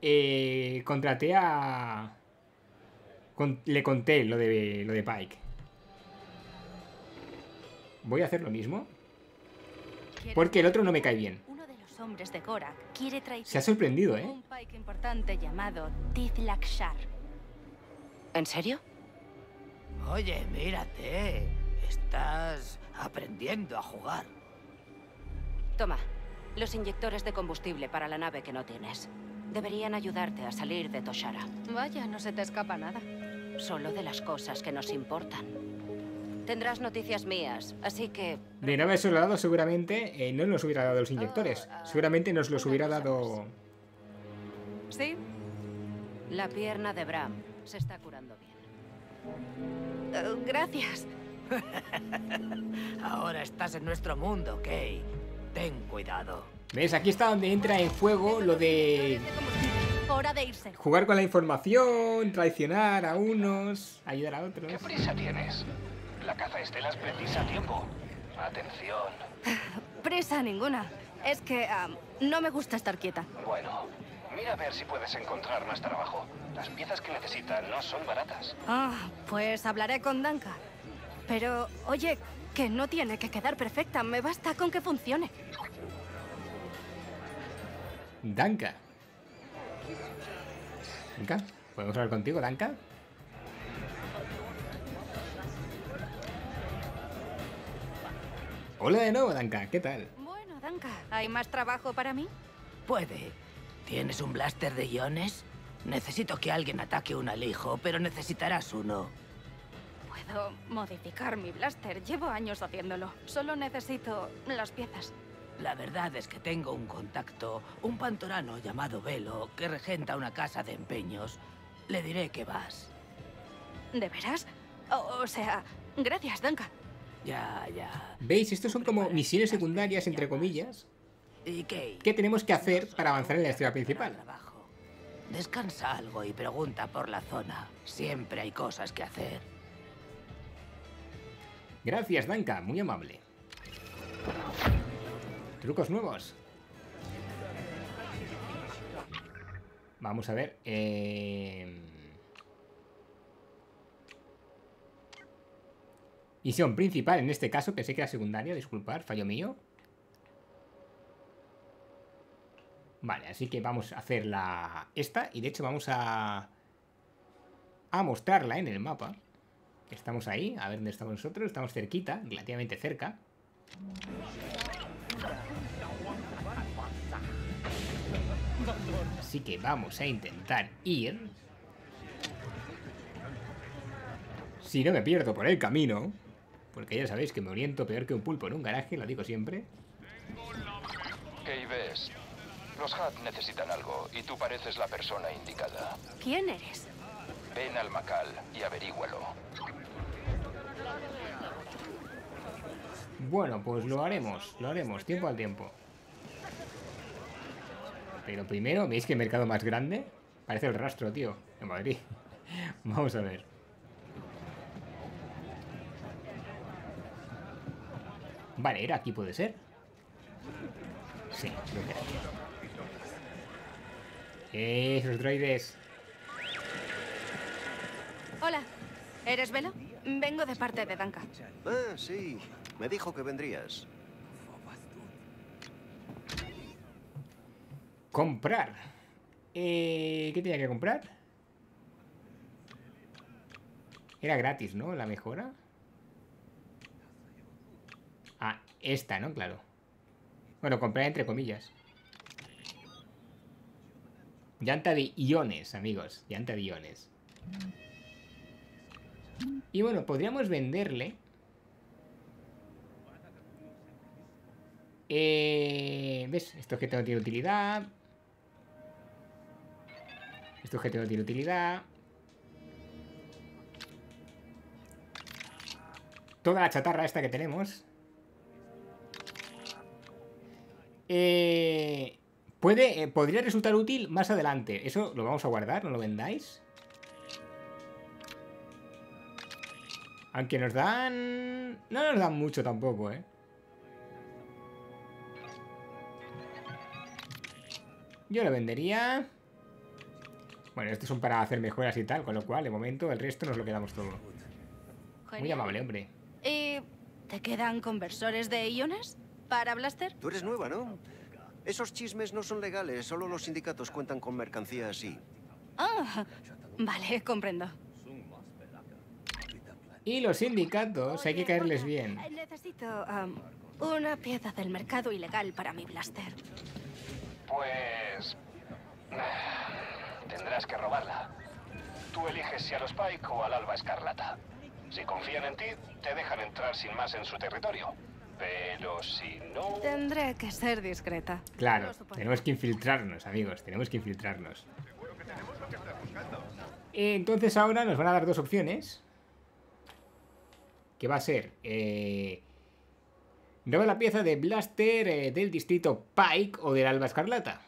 eh, contraté a... con- le conté lo de, lo de Pike. Voy a hacer lo mismo. Porque el otro no me cae bien. Uno de los hombres de quiere Se ha sorprendido, ¿eh? un Pike importante llamado Shar. ¿En serio? Oye, mírate. Estás aprendiendo a jugar. Toma, los inyectores de combustible para la nave que no tienes. Deberían ayudarte a salir de Toshara. Vaya, no se te escapa nada. Solo de las cosas que nos importan. Tendrás noticias mías, así que De no haberse lo dado, seguramente eh, no nos hubiera dado los inyectores. Seguramente nos los hubiera dado... ¿Sí? La pierna de Bram se está curando bien. Eh, gracias. Ahora estás en nuestro mundo, Kay. Ten cuidado. ¿Ves? Aquí está donde entra en juego lo de Hora de irse. jugar con la información, traicionar a unos, ayudar a otros. ¿Qué prisa tienes? La caza estelas precisa tiempo. Atención. Prisa ninguna. Es que no me gusta estar quieta. Bueno, mira a ver si puedes encontrar más trabajo. Las piezas que necesitan no son baratas. Ah, pues hablaré con Danka. Pero, oye, que no tiene que quedar perfecta. Me basta con que funcione. Danka. Danka, ¿podemos hablar contigo, Danka? Hola de nuevo, Danka, ¿qué tal? Bueno, Danka, ¿hay más trabajo para mí? Puede. ¿Tienes un blaster de iones? Necesito que alguien ataque un alijo, pero necesitarás uno. Puedo modificar mi blaster. Llevo años haciéndolo. Solo necesito las piezas. La verdad es que tengo un contacto, un pantorano llamado Velo, que regenta una casa de empeños. Le diré que vas. ¿De veras? O, o sea, gracias, Danka. Ya, ya. ¿Veis? Estos son como misiones secundarias, entre comillas, ¿Y qué? que tenemos que hacer para avanzar en la historia principal. Descansa algo y pregunta por la zona. Siempre hay cosas que hacer. Gracias, Danka, muy amable. Trucos nuevos. Vamos a ver. eh, Misión principal, en este caso, pensé que era secundaria, disculpar, fallo mío. Vale, así que vamos a hacer la esta y de hecho vamos a a mostrarla en el mapa. Estamos ahí, a ver dónde estamos nosotros. Estamos cerquita, relativamente cerca. Así que vamos a intentar ir. Si no me pierdo por el camino. Porque ya sabéis que me oriento peor que un pulpo en un garaje, lo digo siempre. ¿Qué ves? Los Hat necesitan algo y tú pareces la persona indicada. ¿Quién eres? Ven al Macal y averígualo. Bueno, pues lo haremos, lo haremos, tiempo al tiempo. Pero primero, ¿veis que el mercado más grande? Parece el rastro, tío, en Madrid. Vamos a ver. Vale, era aquí, puede ser. Sí, creo que era aquí. Esos droides. Hola, ¿eres Velo? Vengo de parte de Danka. Ah, sí. Me dijo que vendrías. Comprar. Eh, ¿Qué tenía que comprar? Era gratis, ¿no? La mejora. Ah, esta, ¿no? Claro. Bueno, comprar entre comillas. Llanta de iones, amigos. Llanta de iones. Y bueno, podríamos venderle. Eh, ¿Ves? Este objeto no tiene utilidad. Este objeto no tiene utilidad. Toda la chatarra esta que tenemos. Eh, puede, eh, podría resultar útil más adelante. Eso lo vamos a guardar, no lo vendáis. Aunque nos dan... No nos dan mucho tampoco, ¿eh? Yo lo vendería... Bueno, estos son para hacer mejoras y tal, con lo cual, de momento, el resto nos lo quedamos todo. Muy amable, hombre. ¿Y te quedan conversores de iones para Blaster? Tú eres nueva, ¿no? Esos chismes no son legales, solo los sindicatos cuentan con mercancía así. Ah, vale, comprendo. Y los sindicatos, hay que caerles bien. Necesito am, una pieza del mercado ilegal para mi Blaster. Pues... Tendrás que robarla. Tú eliges si a los Pike o al Alba Escarlata. Si confían en ti, te dejan entrar sin más en su territorio. Pero si no... Tendré que ser discreta. Claro, tenemos que infiltrarnos, amigos, tenemos que infiltrarnos. Entonces ahora nos van a dar dos opciones. Que va a ser... Eh, la pieza de Blaster eh, del distrito Pike o del Alba Escarlata.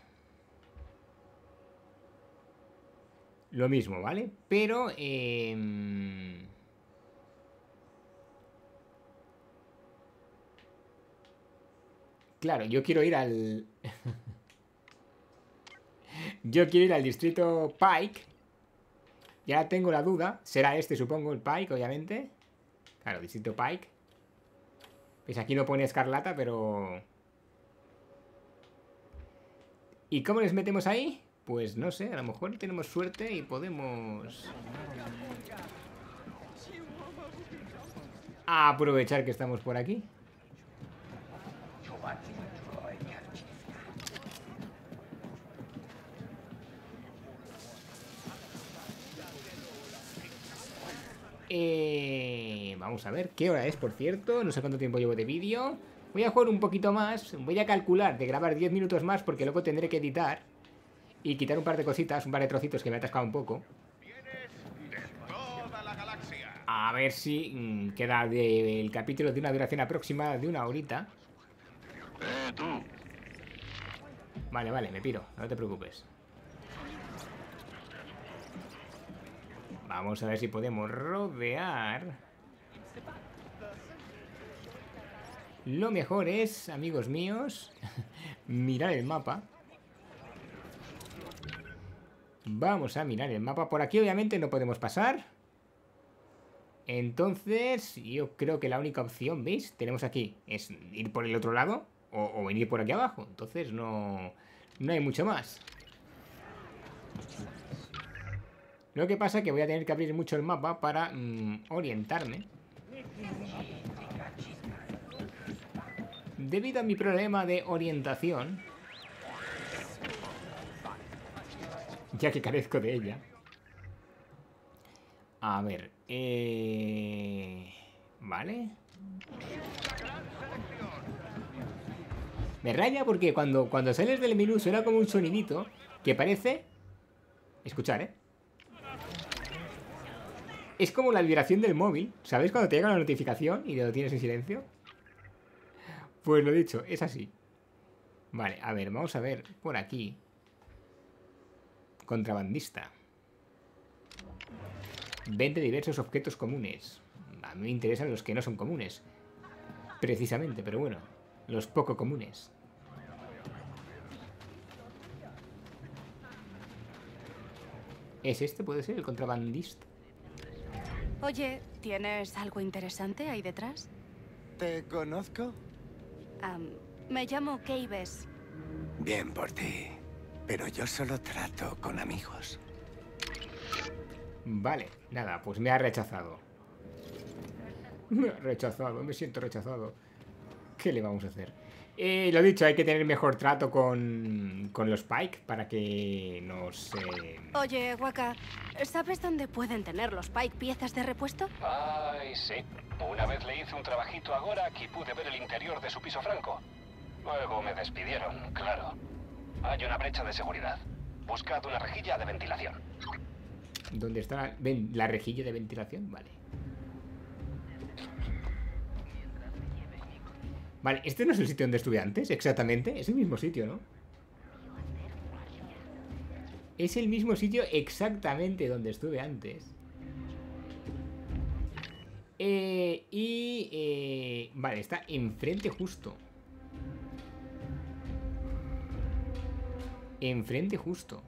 Lo mismo, ¿vale? Pero... em, Claro, yo quiero ir al... yo quiero ir al distrito Pike. Ya tengo la duda. Será este, supongo, el Pike, obviamente. Claro, distrito Pike. Pues aquí no pone escarlata, pero... ¿Y cómo les metemos ahí? Pues no sé, a lo mejor tenemos suerte y podemos... Aprovechar que estamos por aquí. Eh, vamos a ver qué hora es, por cierto. No sé cuánto tiempo llevo de vídeo. Voy a jugar un poquito más. Voy a calcular de grabar 10 minutos más porque luego tendré que editar. Y quitar un par de cositas, un par de trocitos que me ha atascado un poco. A ver si mm, queda del capítulo de una duración aproximada de una horita. Eh. Vale, vale, me piro, no te preocupes. Vamos a ver si podemos rodear. Lo mejor es, amigos míos, mirar el mapa. Vamos a mirar el mapa. Por aquí obviamente no podemos pasar. Entonces, yo creo que la única opción, ¿veis? Tenemos aquí, es ir por el otro lado o, venir por aquí abajo. Entonces no, no hay mucho más. Lo que pasa es que voy a tener que abrir mucho el mapa para mm, orientarme. Debido a mi problema de orientación, ya que carezco de ella. A ver, eh... ¿Vale? Me raya porque cuando, cuando sales del menú suena como un sonidito que parece... Escuchar, ¿eh? Es como la vibración del móvil. ¿Sabes cuando te llega una notificación y lo tienes en silencio? Pues lo dicho, es así. Vale, a ver, vamos a ver por aquí. Contrabandista. Vende diversos objetos comunes. A mí me interesan los que no son comunes. Precisamente, pero bueno, los poco comunes. ¿Es este? ¿Puede ser el contrabandista? Oye, ¿tienes algo interesante ahí detrás? ¿Te conozco? Me llamo Keives. Bien por ti. Pero yo solo trato con amigos. Vale, nada, pues me ha rechazado. Me ha rechazado, me siento rechazado. ¿Qué le vamos a hacer? Eh, lo dicho, hay que tener mejor trato con, con los Pike para que nos... eh, Oye, Waka, ¿sabes dónde pueden tener los Pike piezas de repuesto? Ay, sí. Una vez le hice un trabajito a Gorak y pude ver el interior de su piso franco. Luego me despidieron, claro. Hay una brecha de seguridad. Buscad una rejilla de ventilación. ¿Dónde está la, ven, la rejilla de ventilación? Vale. Vale, este no es el sitio donde estuve antes, exactamente. Es el mismo sitio, ¿no? Es el mismo sitio exactamente donde estuve antes. Eh, y... eh, vale, está enfrente justo. Enfrente justo.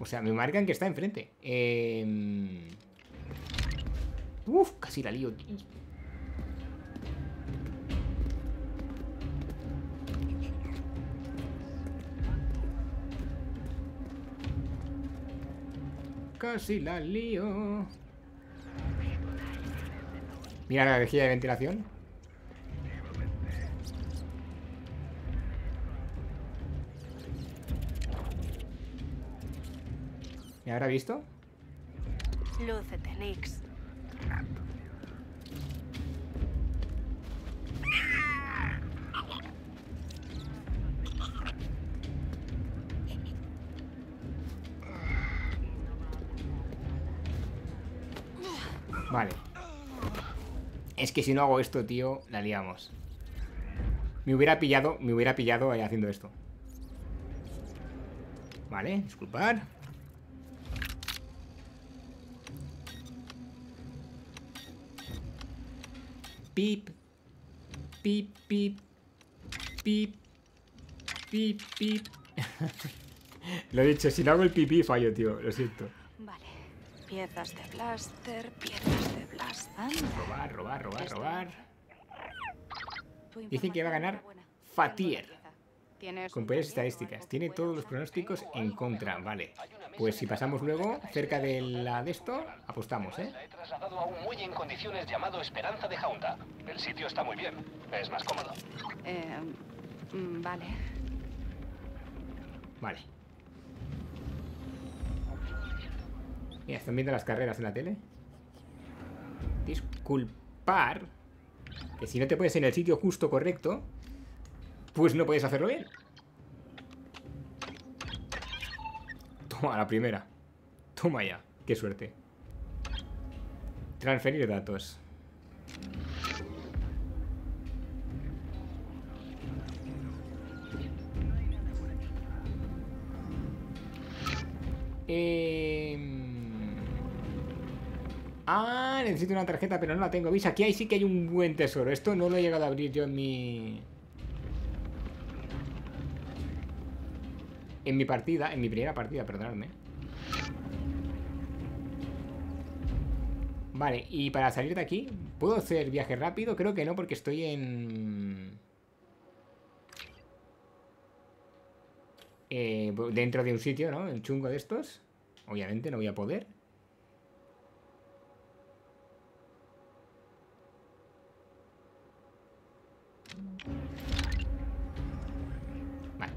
O sea, me marcan que está enfrente. Eh... Uf, casi la lío. Casi la lío. Mira la rejilla de ventilación. ¿Me habrá visto? Lúcete, Nix. Vale. Es que si no hago esto, tío, la liamos. Me hubiera pillado, me hubiera pillado haciendo esto. Vale, disculpad. Pip. Pip, pip. Pip. Pip, pip. Lo he dicho, si no hago el pipí fallo, tío. Lo siento. Vale. Piezas de blaster, piezas de blaster. Robar, robar, robar, robar. Dicen que va a ganar Fatier. Con peores estadísticas. Tiene todos los pronósticos en contra. Vale. Pues si pasamos luego cerca de la de esto, apostamos, ¿eh? La he trasladado a un muelle en condiciones llamado Esperanza de Jaunta. El sitio está muy bien. Es más cómodo. Eh, mm, vale. Vale. Mira, ¿están viendo las carreras en la tele? Disculpar que si no te pones en el sitio justo correcto, pues no puedes hacerlo bien. Toma la primera. Toma ya. Qué suerte. Transferir datos. Em, Ah, necesito una tarjeta, pero no la tengo. ¿Veis? Aquí ahí sí que hay un buen tesoro. Esto no lo he llegado a abrir yo en mi... En mi partida, en mi primera partida, perdonadme. Vale, y para salir de aquí, ¿puedo hacer viaje rápido? Creo que no, porque estoy en... Eh, dentro de un sitio, ¿no? En chungo de estos. Obviamente no voy a poder.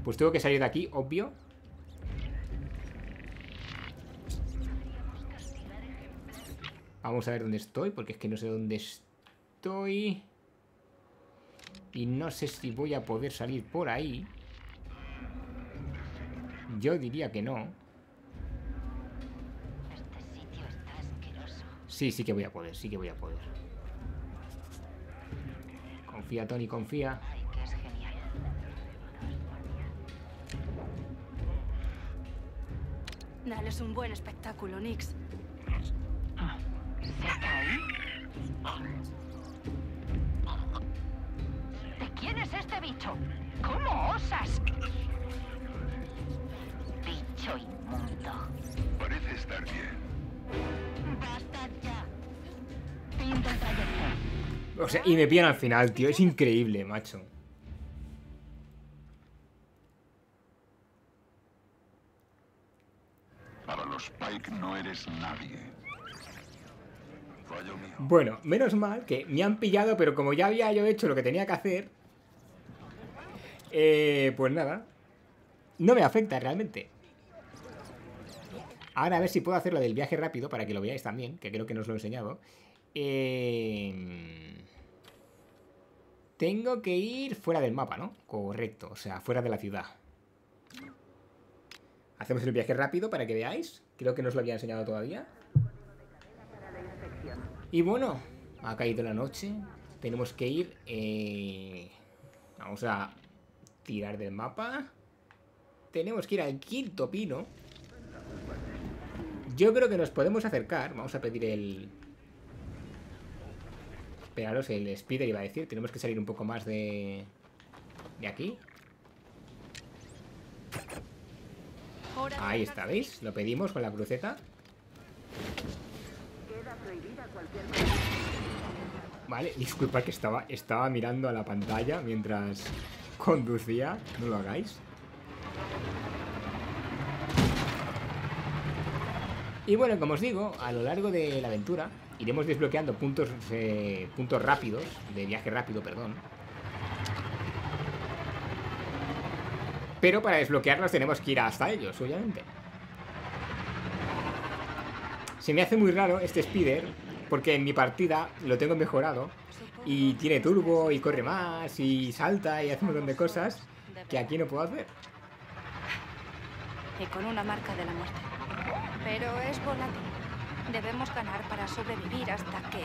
Pues tengo que salir de aquí, obvio. Vamos a ver dónde estoy, porque es que no sé dónde estoy. Y no sé si voy a poder salir por ahí. Yo diría que no. Este. Sí, sí que voy a poder, sí que voy a poder. Confía, Tony, confía. Dale, es un buen espectáculo, Nix. ¿De quién es este bicho? ¿Cómo osas? Bicho inmundo. Parece estar bien. Basta ya. Del trayecto. O sea, y me pillan al final, tío. Es increíble, macho. Para los Pike no eres nadie. Fallo mío. Bueno, menos mal que me han pillado, pero como ya había yo hecho lo que tenía que hacer, eh, pues nada, no me afecta realmente. Ahora a ver si puedo hacer lo del viaje rápido para que lo veáis también, que creo que no os lo he enseñado. Eh, tengo que ir fuera del mapa, ¿no? Correcto, o sea, fuera de la ciudad. Hacemos el viaje rápido para que veáis. Creo que no os lo había enseñado todavía. Y bueno, ha caído la noche. Tenemos que ir... eh, Vamos a tirar del mapa. Tenemos que ir al quinto pino. Yo creo que nos podemos acercar. Vamos a pedir el... Esperaros, el speeder iba a decir. Tenemos que salir un poco más de... De aquí. Ahí está, ¿veis? Lo pedimos con la cruceta. Vale, disculpa que estaba, estaba mirando a la pantalla mientras conducía. No lo hagáis. Y bueno, como os digo, a lo largo de la aventura iremos desbloqueando puntos, eh, puntos rápidos, de viaje rápido, perdón. Pero para desbloquearlos tenemos que ir hasta ellos, obviamente. Se me hace muy raro este speeder, porque en mi partida lo tengo mejorado. Y tiene turbo, y corre más, y salta, y hace un montón de cosas que aquí no puedo hacer. Y con una marca de la muerte. Pero es volátil. Debemos ganar para sobrevivir hasta que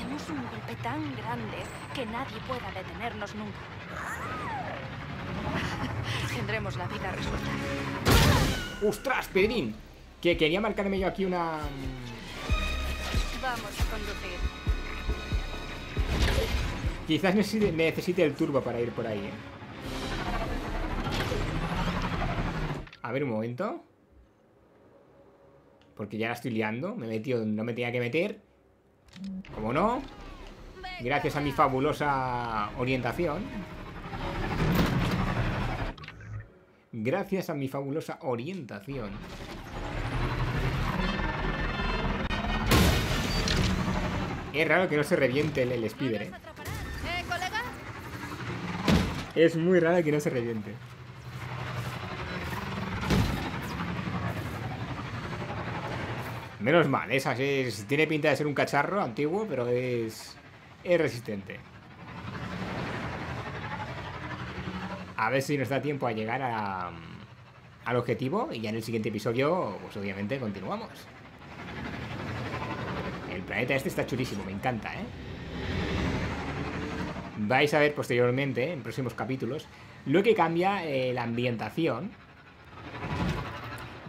demos un golpe tan grande que nadie pueda detenernos nunca. Tendremos la vida resuelta. ¡Ostras, Pedrín! Que quería marcarme yo aquí una... Vamos a conducir. Quizás necesite, necesite el turbo para ir por ahí, ¿eh? A ver un momento. Porque ya la estoy liando. Me he metido donde no me tenía que meter. Como no. Gracias a mi fabulosa orientación. Gracias a mi fabulosa orientación. Es raro que no se reviente el, el speeder, ¿eh? ¿Eh? Es muy raro que no se reviente. Menos mal, esa es, tiene pinta de ser un cacharro antiguo, pero es, es resistente. A ver si nos da tiempo a llegar a, al objetivo y ya en el siguiente episodio, pues obviamente continuamos. Planeta este está chulísimo, me encanta, ¿eh? Vais a ver posteriormente, en próximos capítulos, lo que cambia eh, la ambientación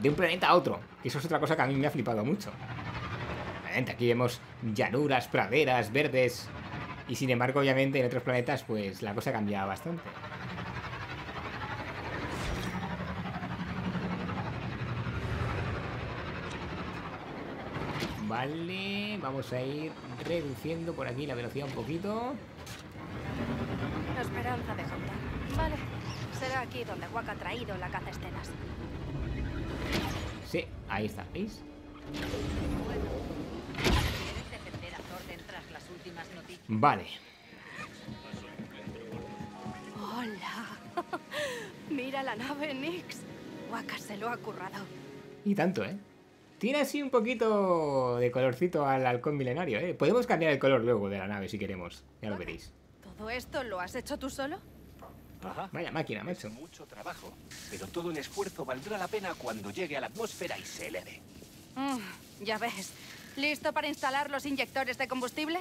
de un planeta a otro. Eso es otra cosa que a mí me ha flipado mucho. Obviamente, aquí vemos llanuras, praderas, verdes. Y sin embargo, obviamente, en otros planetas, pues la cosa cambia bastante. Vale, vamos a ir reduciendo por aquí la velocidad un poquito. Esperanza de Hunter. Vale. Será aquí donde Wack ha traído la caza estelas. Sí, ahí está, ¿veis? ¿Quieres defender a Thornton tras las últimas noticias? Vale. ¡Hola! Mira la nave, Nix. Waka se lo ha currado. Y tanto, ¿eh? Tiene así un poquito de colorcito al halcón milenario, ¿eh? Podemos cambiar el color luego de la nave si queremos. Ya lo veréis. ¿Todo esto lo has hecho tú solo? Ajá. Vaya máquina, macho. Es mucho trabajo, pero todo el esfuerzo valdrá la pena cuando llegue a la atmósfera y se eleve. Mm, ya ves. ¿Listo para instalar los inyectores de combustible?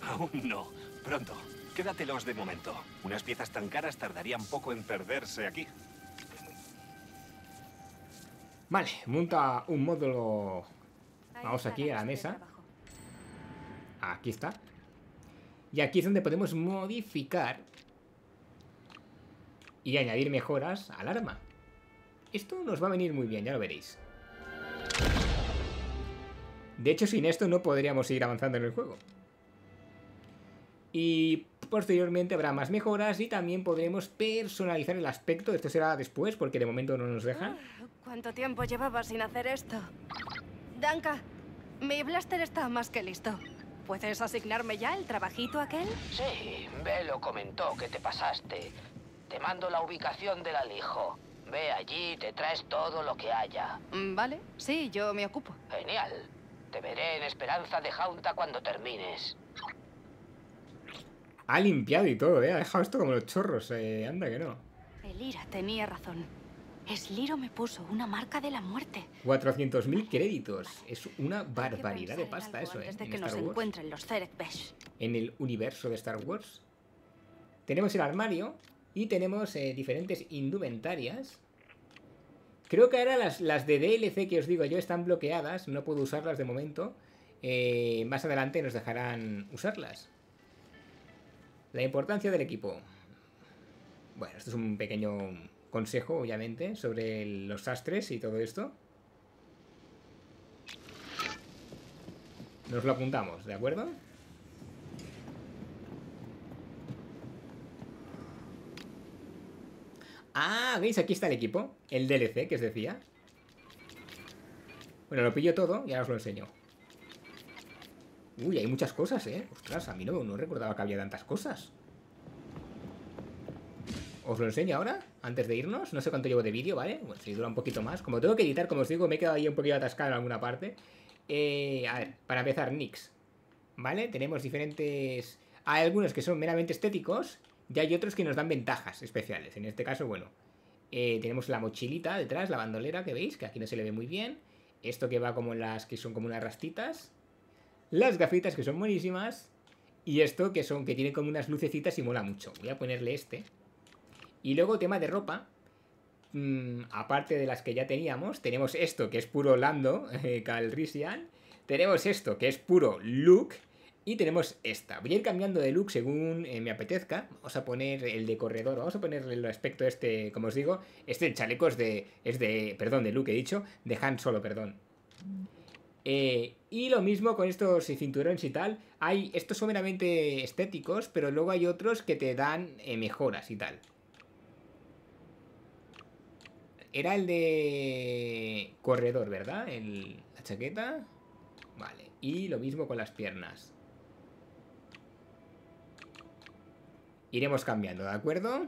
Aún no. Pronto. Quédatelos de momento. Unas piezas tan caras tardarían poco en perderse aquí. Vale, monta un módulo. Vamos aquí a la mesa. Aquí está. Y aquí es donde podemos modificar y añadir mejoras al arma. Esto nos va a venir muy bien, ya lo veréis. De hecho, sin esto no podríamos seguir avanzando en el juego. Y posteriormente habrá más mejoras y también podremos personalizar el aspecto. Esto será después porque de momento no nos dejan. ¿Cuánto tiempo llevaba sin hacer esto? Danka, mi blaster está más que listo. ¿Puedes asignarme ya el trabajito aquel? Sí, Velo comentó que te pasaste. Te mando la ubicación del alijo. Ve allí y te traes todo lo que haya. Mm, Vale, sí, yo me ocupo. Genial. Te veré en Esperanza de Jaunta cuando termines. Ha limpiado y todo, ¿eh? Ha dejado esto como los chorros. eh, Anda que no. Elira tenía razón. Sliro me puso una marca de la muerte. 400.000 créditos. Es una barbaridad de pasta eso, ¿eh? Antes de En que nos encuentren los. En el universo de Star Wars. Tenemos el armario y tenemos eh, diferentes indumentarias. Creo que ahora las, las de DLC que os digo yo están bloqueadas. No puedo usarlas de momento. Eh, más adelante nos dejarán usarlas. La importancia del equipo. Bueno, esto es un pequeño consejo, obviamente, sobre los sastres y todo esto. Nos lo apuntamos, ¿de acuerdo? Ah, ¿veis? Aquí está el equipo. El DLC que os decía. Bueno, lo pillo todo y ahora os lo enseño. Uy, hay muchas cosas, ¿eh? Ostras, a mí no, no recordaba que había tantas cosas. Os lo enseño ahora, antes de irnos. No sé cuánto llevo de vídeo, ¿vale? Bueno, si dura un poquito más. Como tengo que editar, como os digo, me he quedado ahí un poquito atascado en alguna parte. Eh, a ver, para empezar, Nix. ¿Vale? Tenemos diferentes... Hay algunos que son meramente estéticos y hay otros que nos dan ventajas especiales. En este caso, bueno, eh, tenemos la mochilita detrás, la bandolera que veis, que aquí no se le ve muy bien. Esto que va como las que son como unas rastitas. Las gafitas que son buenísimas. Y esto que son que tiene como unas lucecitas y mola mucho. Voy a ponerle este. Y luego tema de ropa. mm, aparte de las que ya teníamos, tenemos esto que es puro Lando, eh, Calrissian. Tenemos esto que es puro Luke. Y tenemos esta. Voy a ir cambiando de look según eh, me apetezca. Vamos a poner el de corredor. Vamos a ponerle el aspecto este, como os digo. Este chaleco es de. Es de. Perdón, de Luke he dicho. De Han Solo, perdón. Eh, y lo mismo con estos cinturones y tal. Hay. Estos son meramente estéticos. Pero luego hay otros que te dan mejoras y tal. Era el de. Corredor, ¿verdad? El, la chaqueta. Vale. Y lo mismo con las piernas. Iremos cambiando, ¿de acuerdo?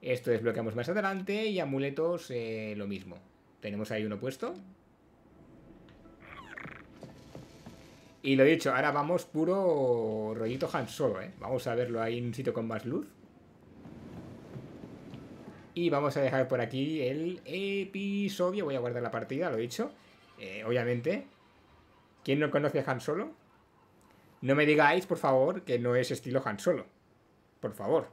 Esto desbloqueamos más adelante y amuletos eh, lo mismo. Tenemos ahí uno puesto. Y lo dicho, ahora vamos puro rollito Han Solo, ¿eh? Vamos a verlo ahí en un sitio con más luz. Y vamos a dejar por aquí el episodio. Voy a guardar la partida, lo he dicho. Eh, obviamente. ¿Quién no conoce a Han Solo? No me digáis, por favor, que no es estilo Han Solo. Por favor.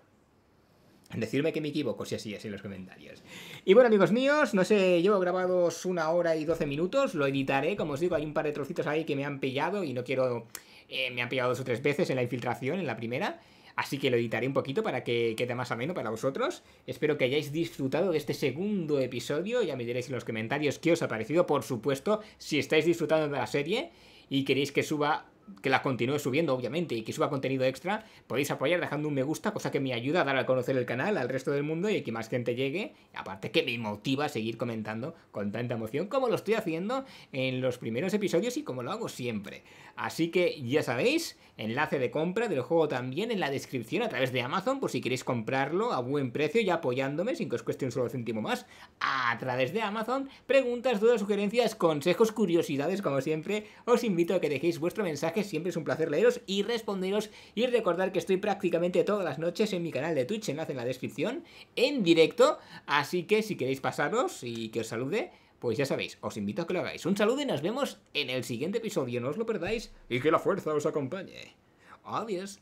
Decidme que me equivoco, si así es en los comentarios. Y bueno, amigos míos, no sé, llevo grabados una hora y doce minutos. Lo editaré, como os digo, hay un par de trocitos ahí que me han pillado y no quiero. eh, me han pillado dos o tres veces en la infiltración, en la primera. Así que lo editaré un poquito para que quede más ameno para vosotros. Espero que hayáis disfrutado de este segundo episodio. Ya me diréis en los comentarios qué os ha parecido. Por supuesto, si estáis disfrutando de la serie y queréis que suba que la continúe subiendo, obviamente, y que suba contenido extra, podéis apoyar dejando un me gusta, cosa que me ayuda a dar a conocer el canal al resto del mundo y que más gente llegue. Aparte que me motiva a seguir comentando con tanta emoción como lo estoy haciendo en los primeros episodios y como lo hago siempre. Así que ya sabéis, enlace de compra del juego también en la descripción a través de Amazon por si queréis comprarlo a buen precio y apoyándome sin que os cueste un solo céntimo más a través de Amazon. Preguntas, dudas, sugerencias, consejos, curiosidades, como siempre, os invito a que dejéis vuestro mensaje, siempre es un placer leeros y responderos y recordar que estoy prácticamente todas las noches en mi canal de Twitch, enlace en la descripción, en directo, así que si queréis pasaros y que os salude, pues ya sabéis, os invito a que lo hagáis. Un saludo y nos vemos en el siguiente episodio, no os lo perdáis y que la fuerza os acompañe. Adiós.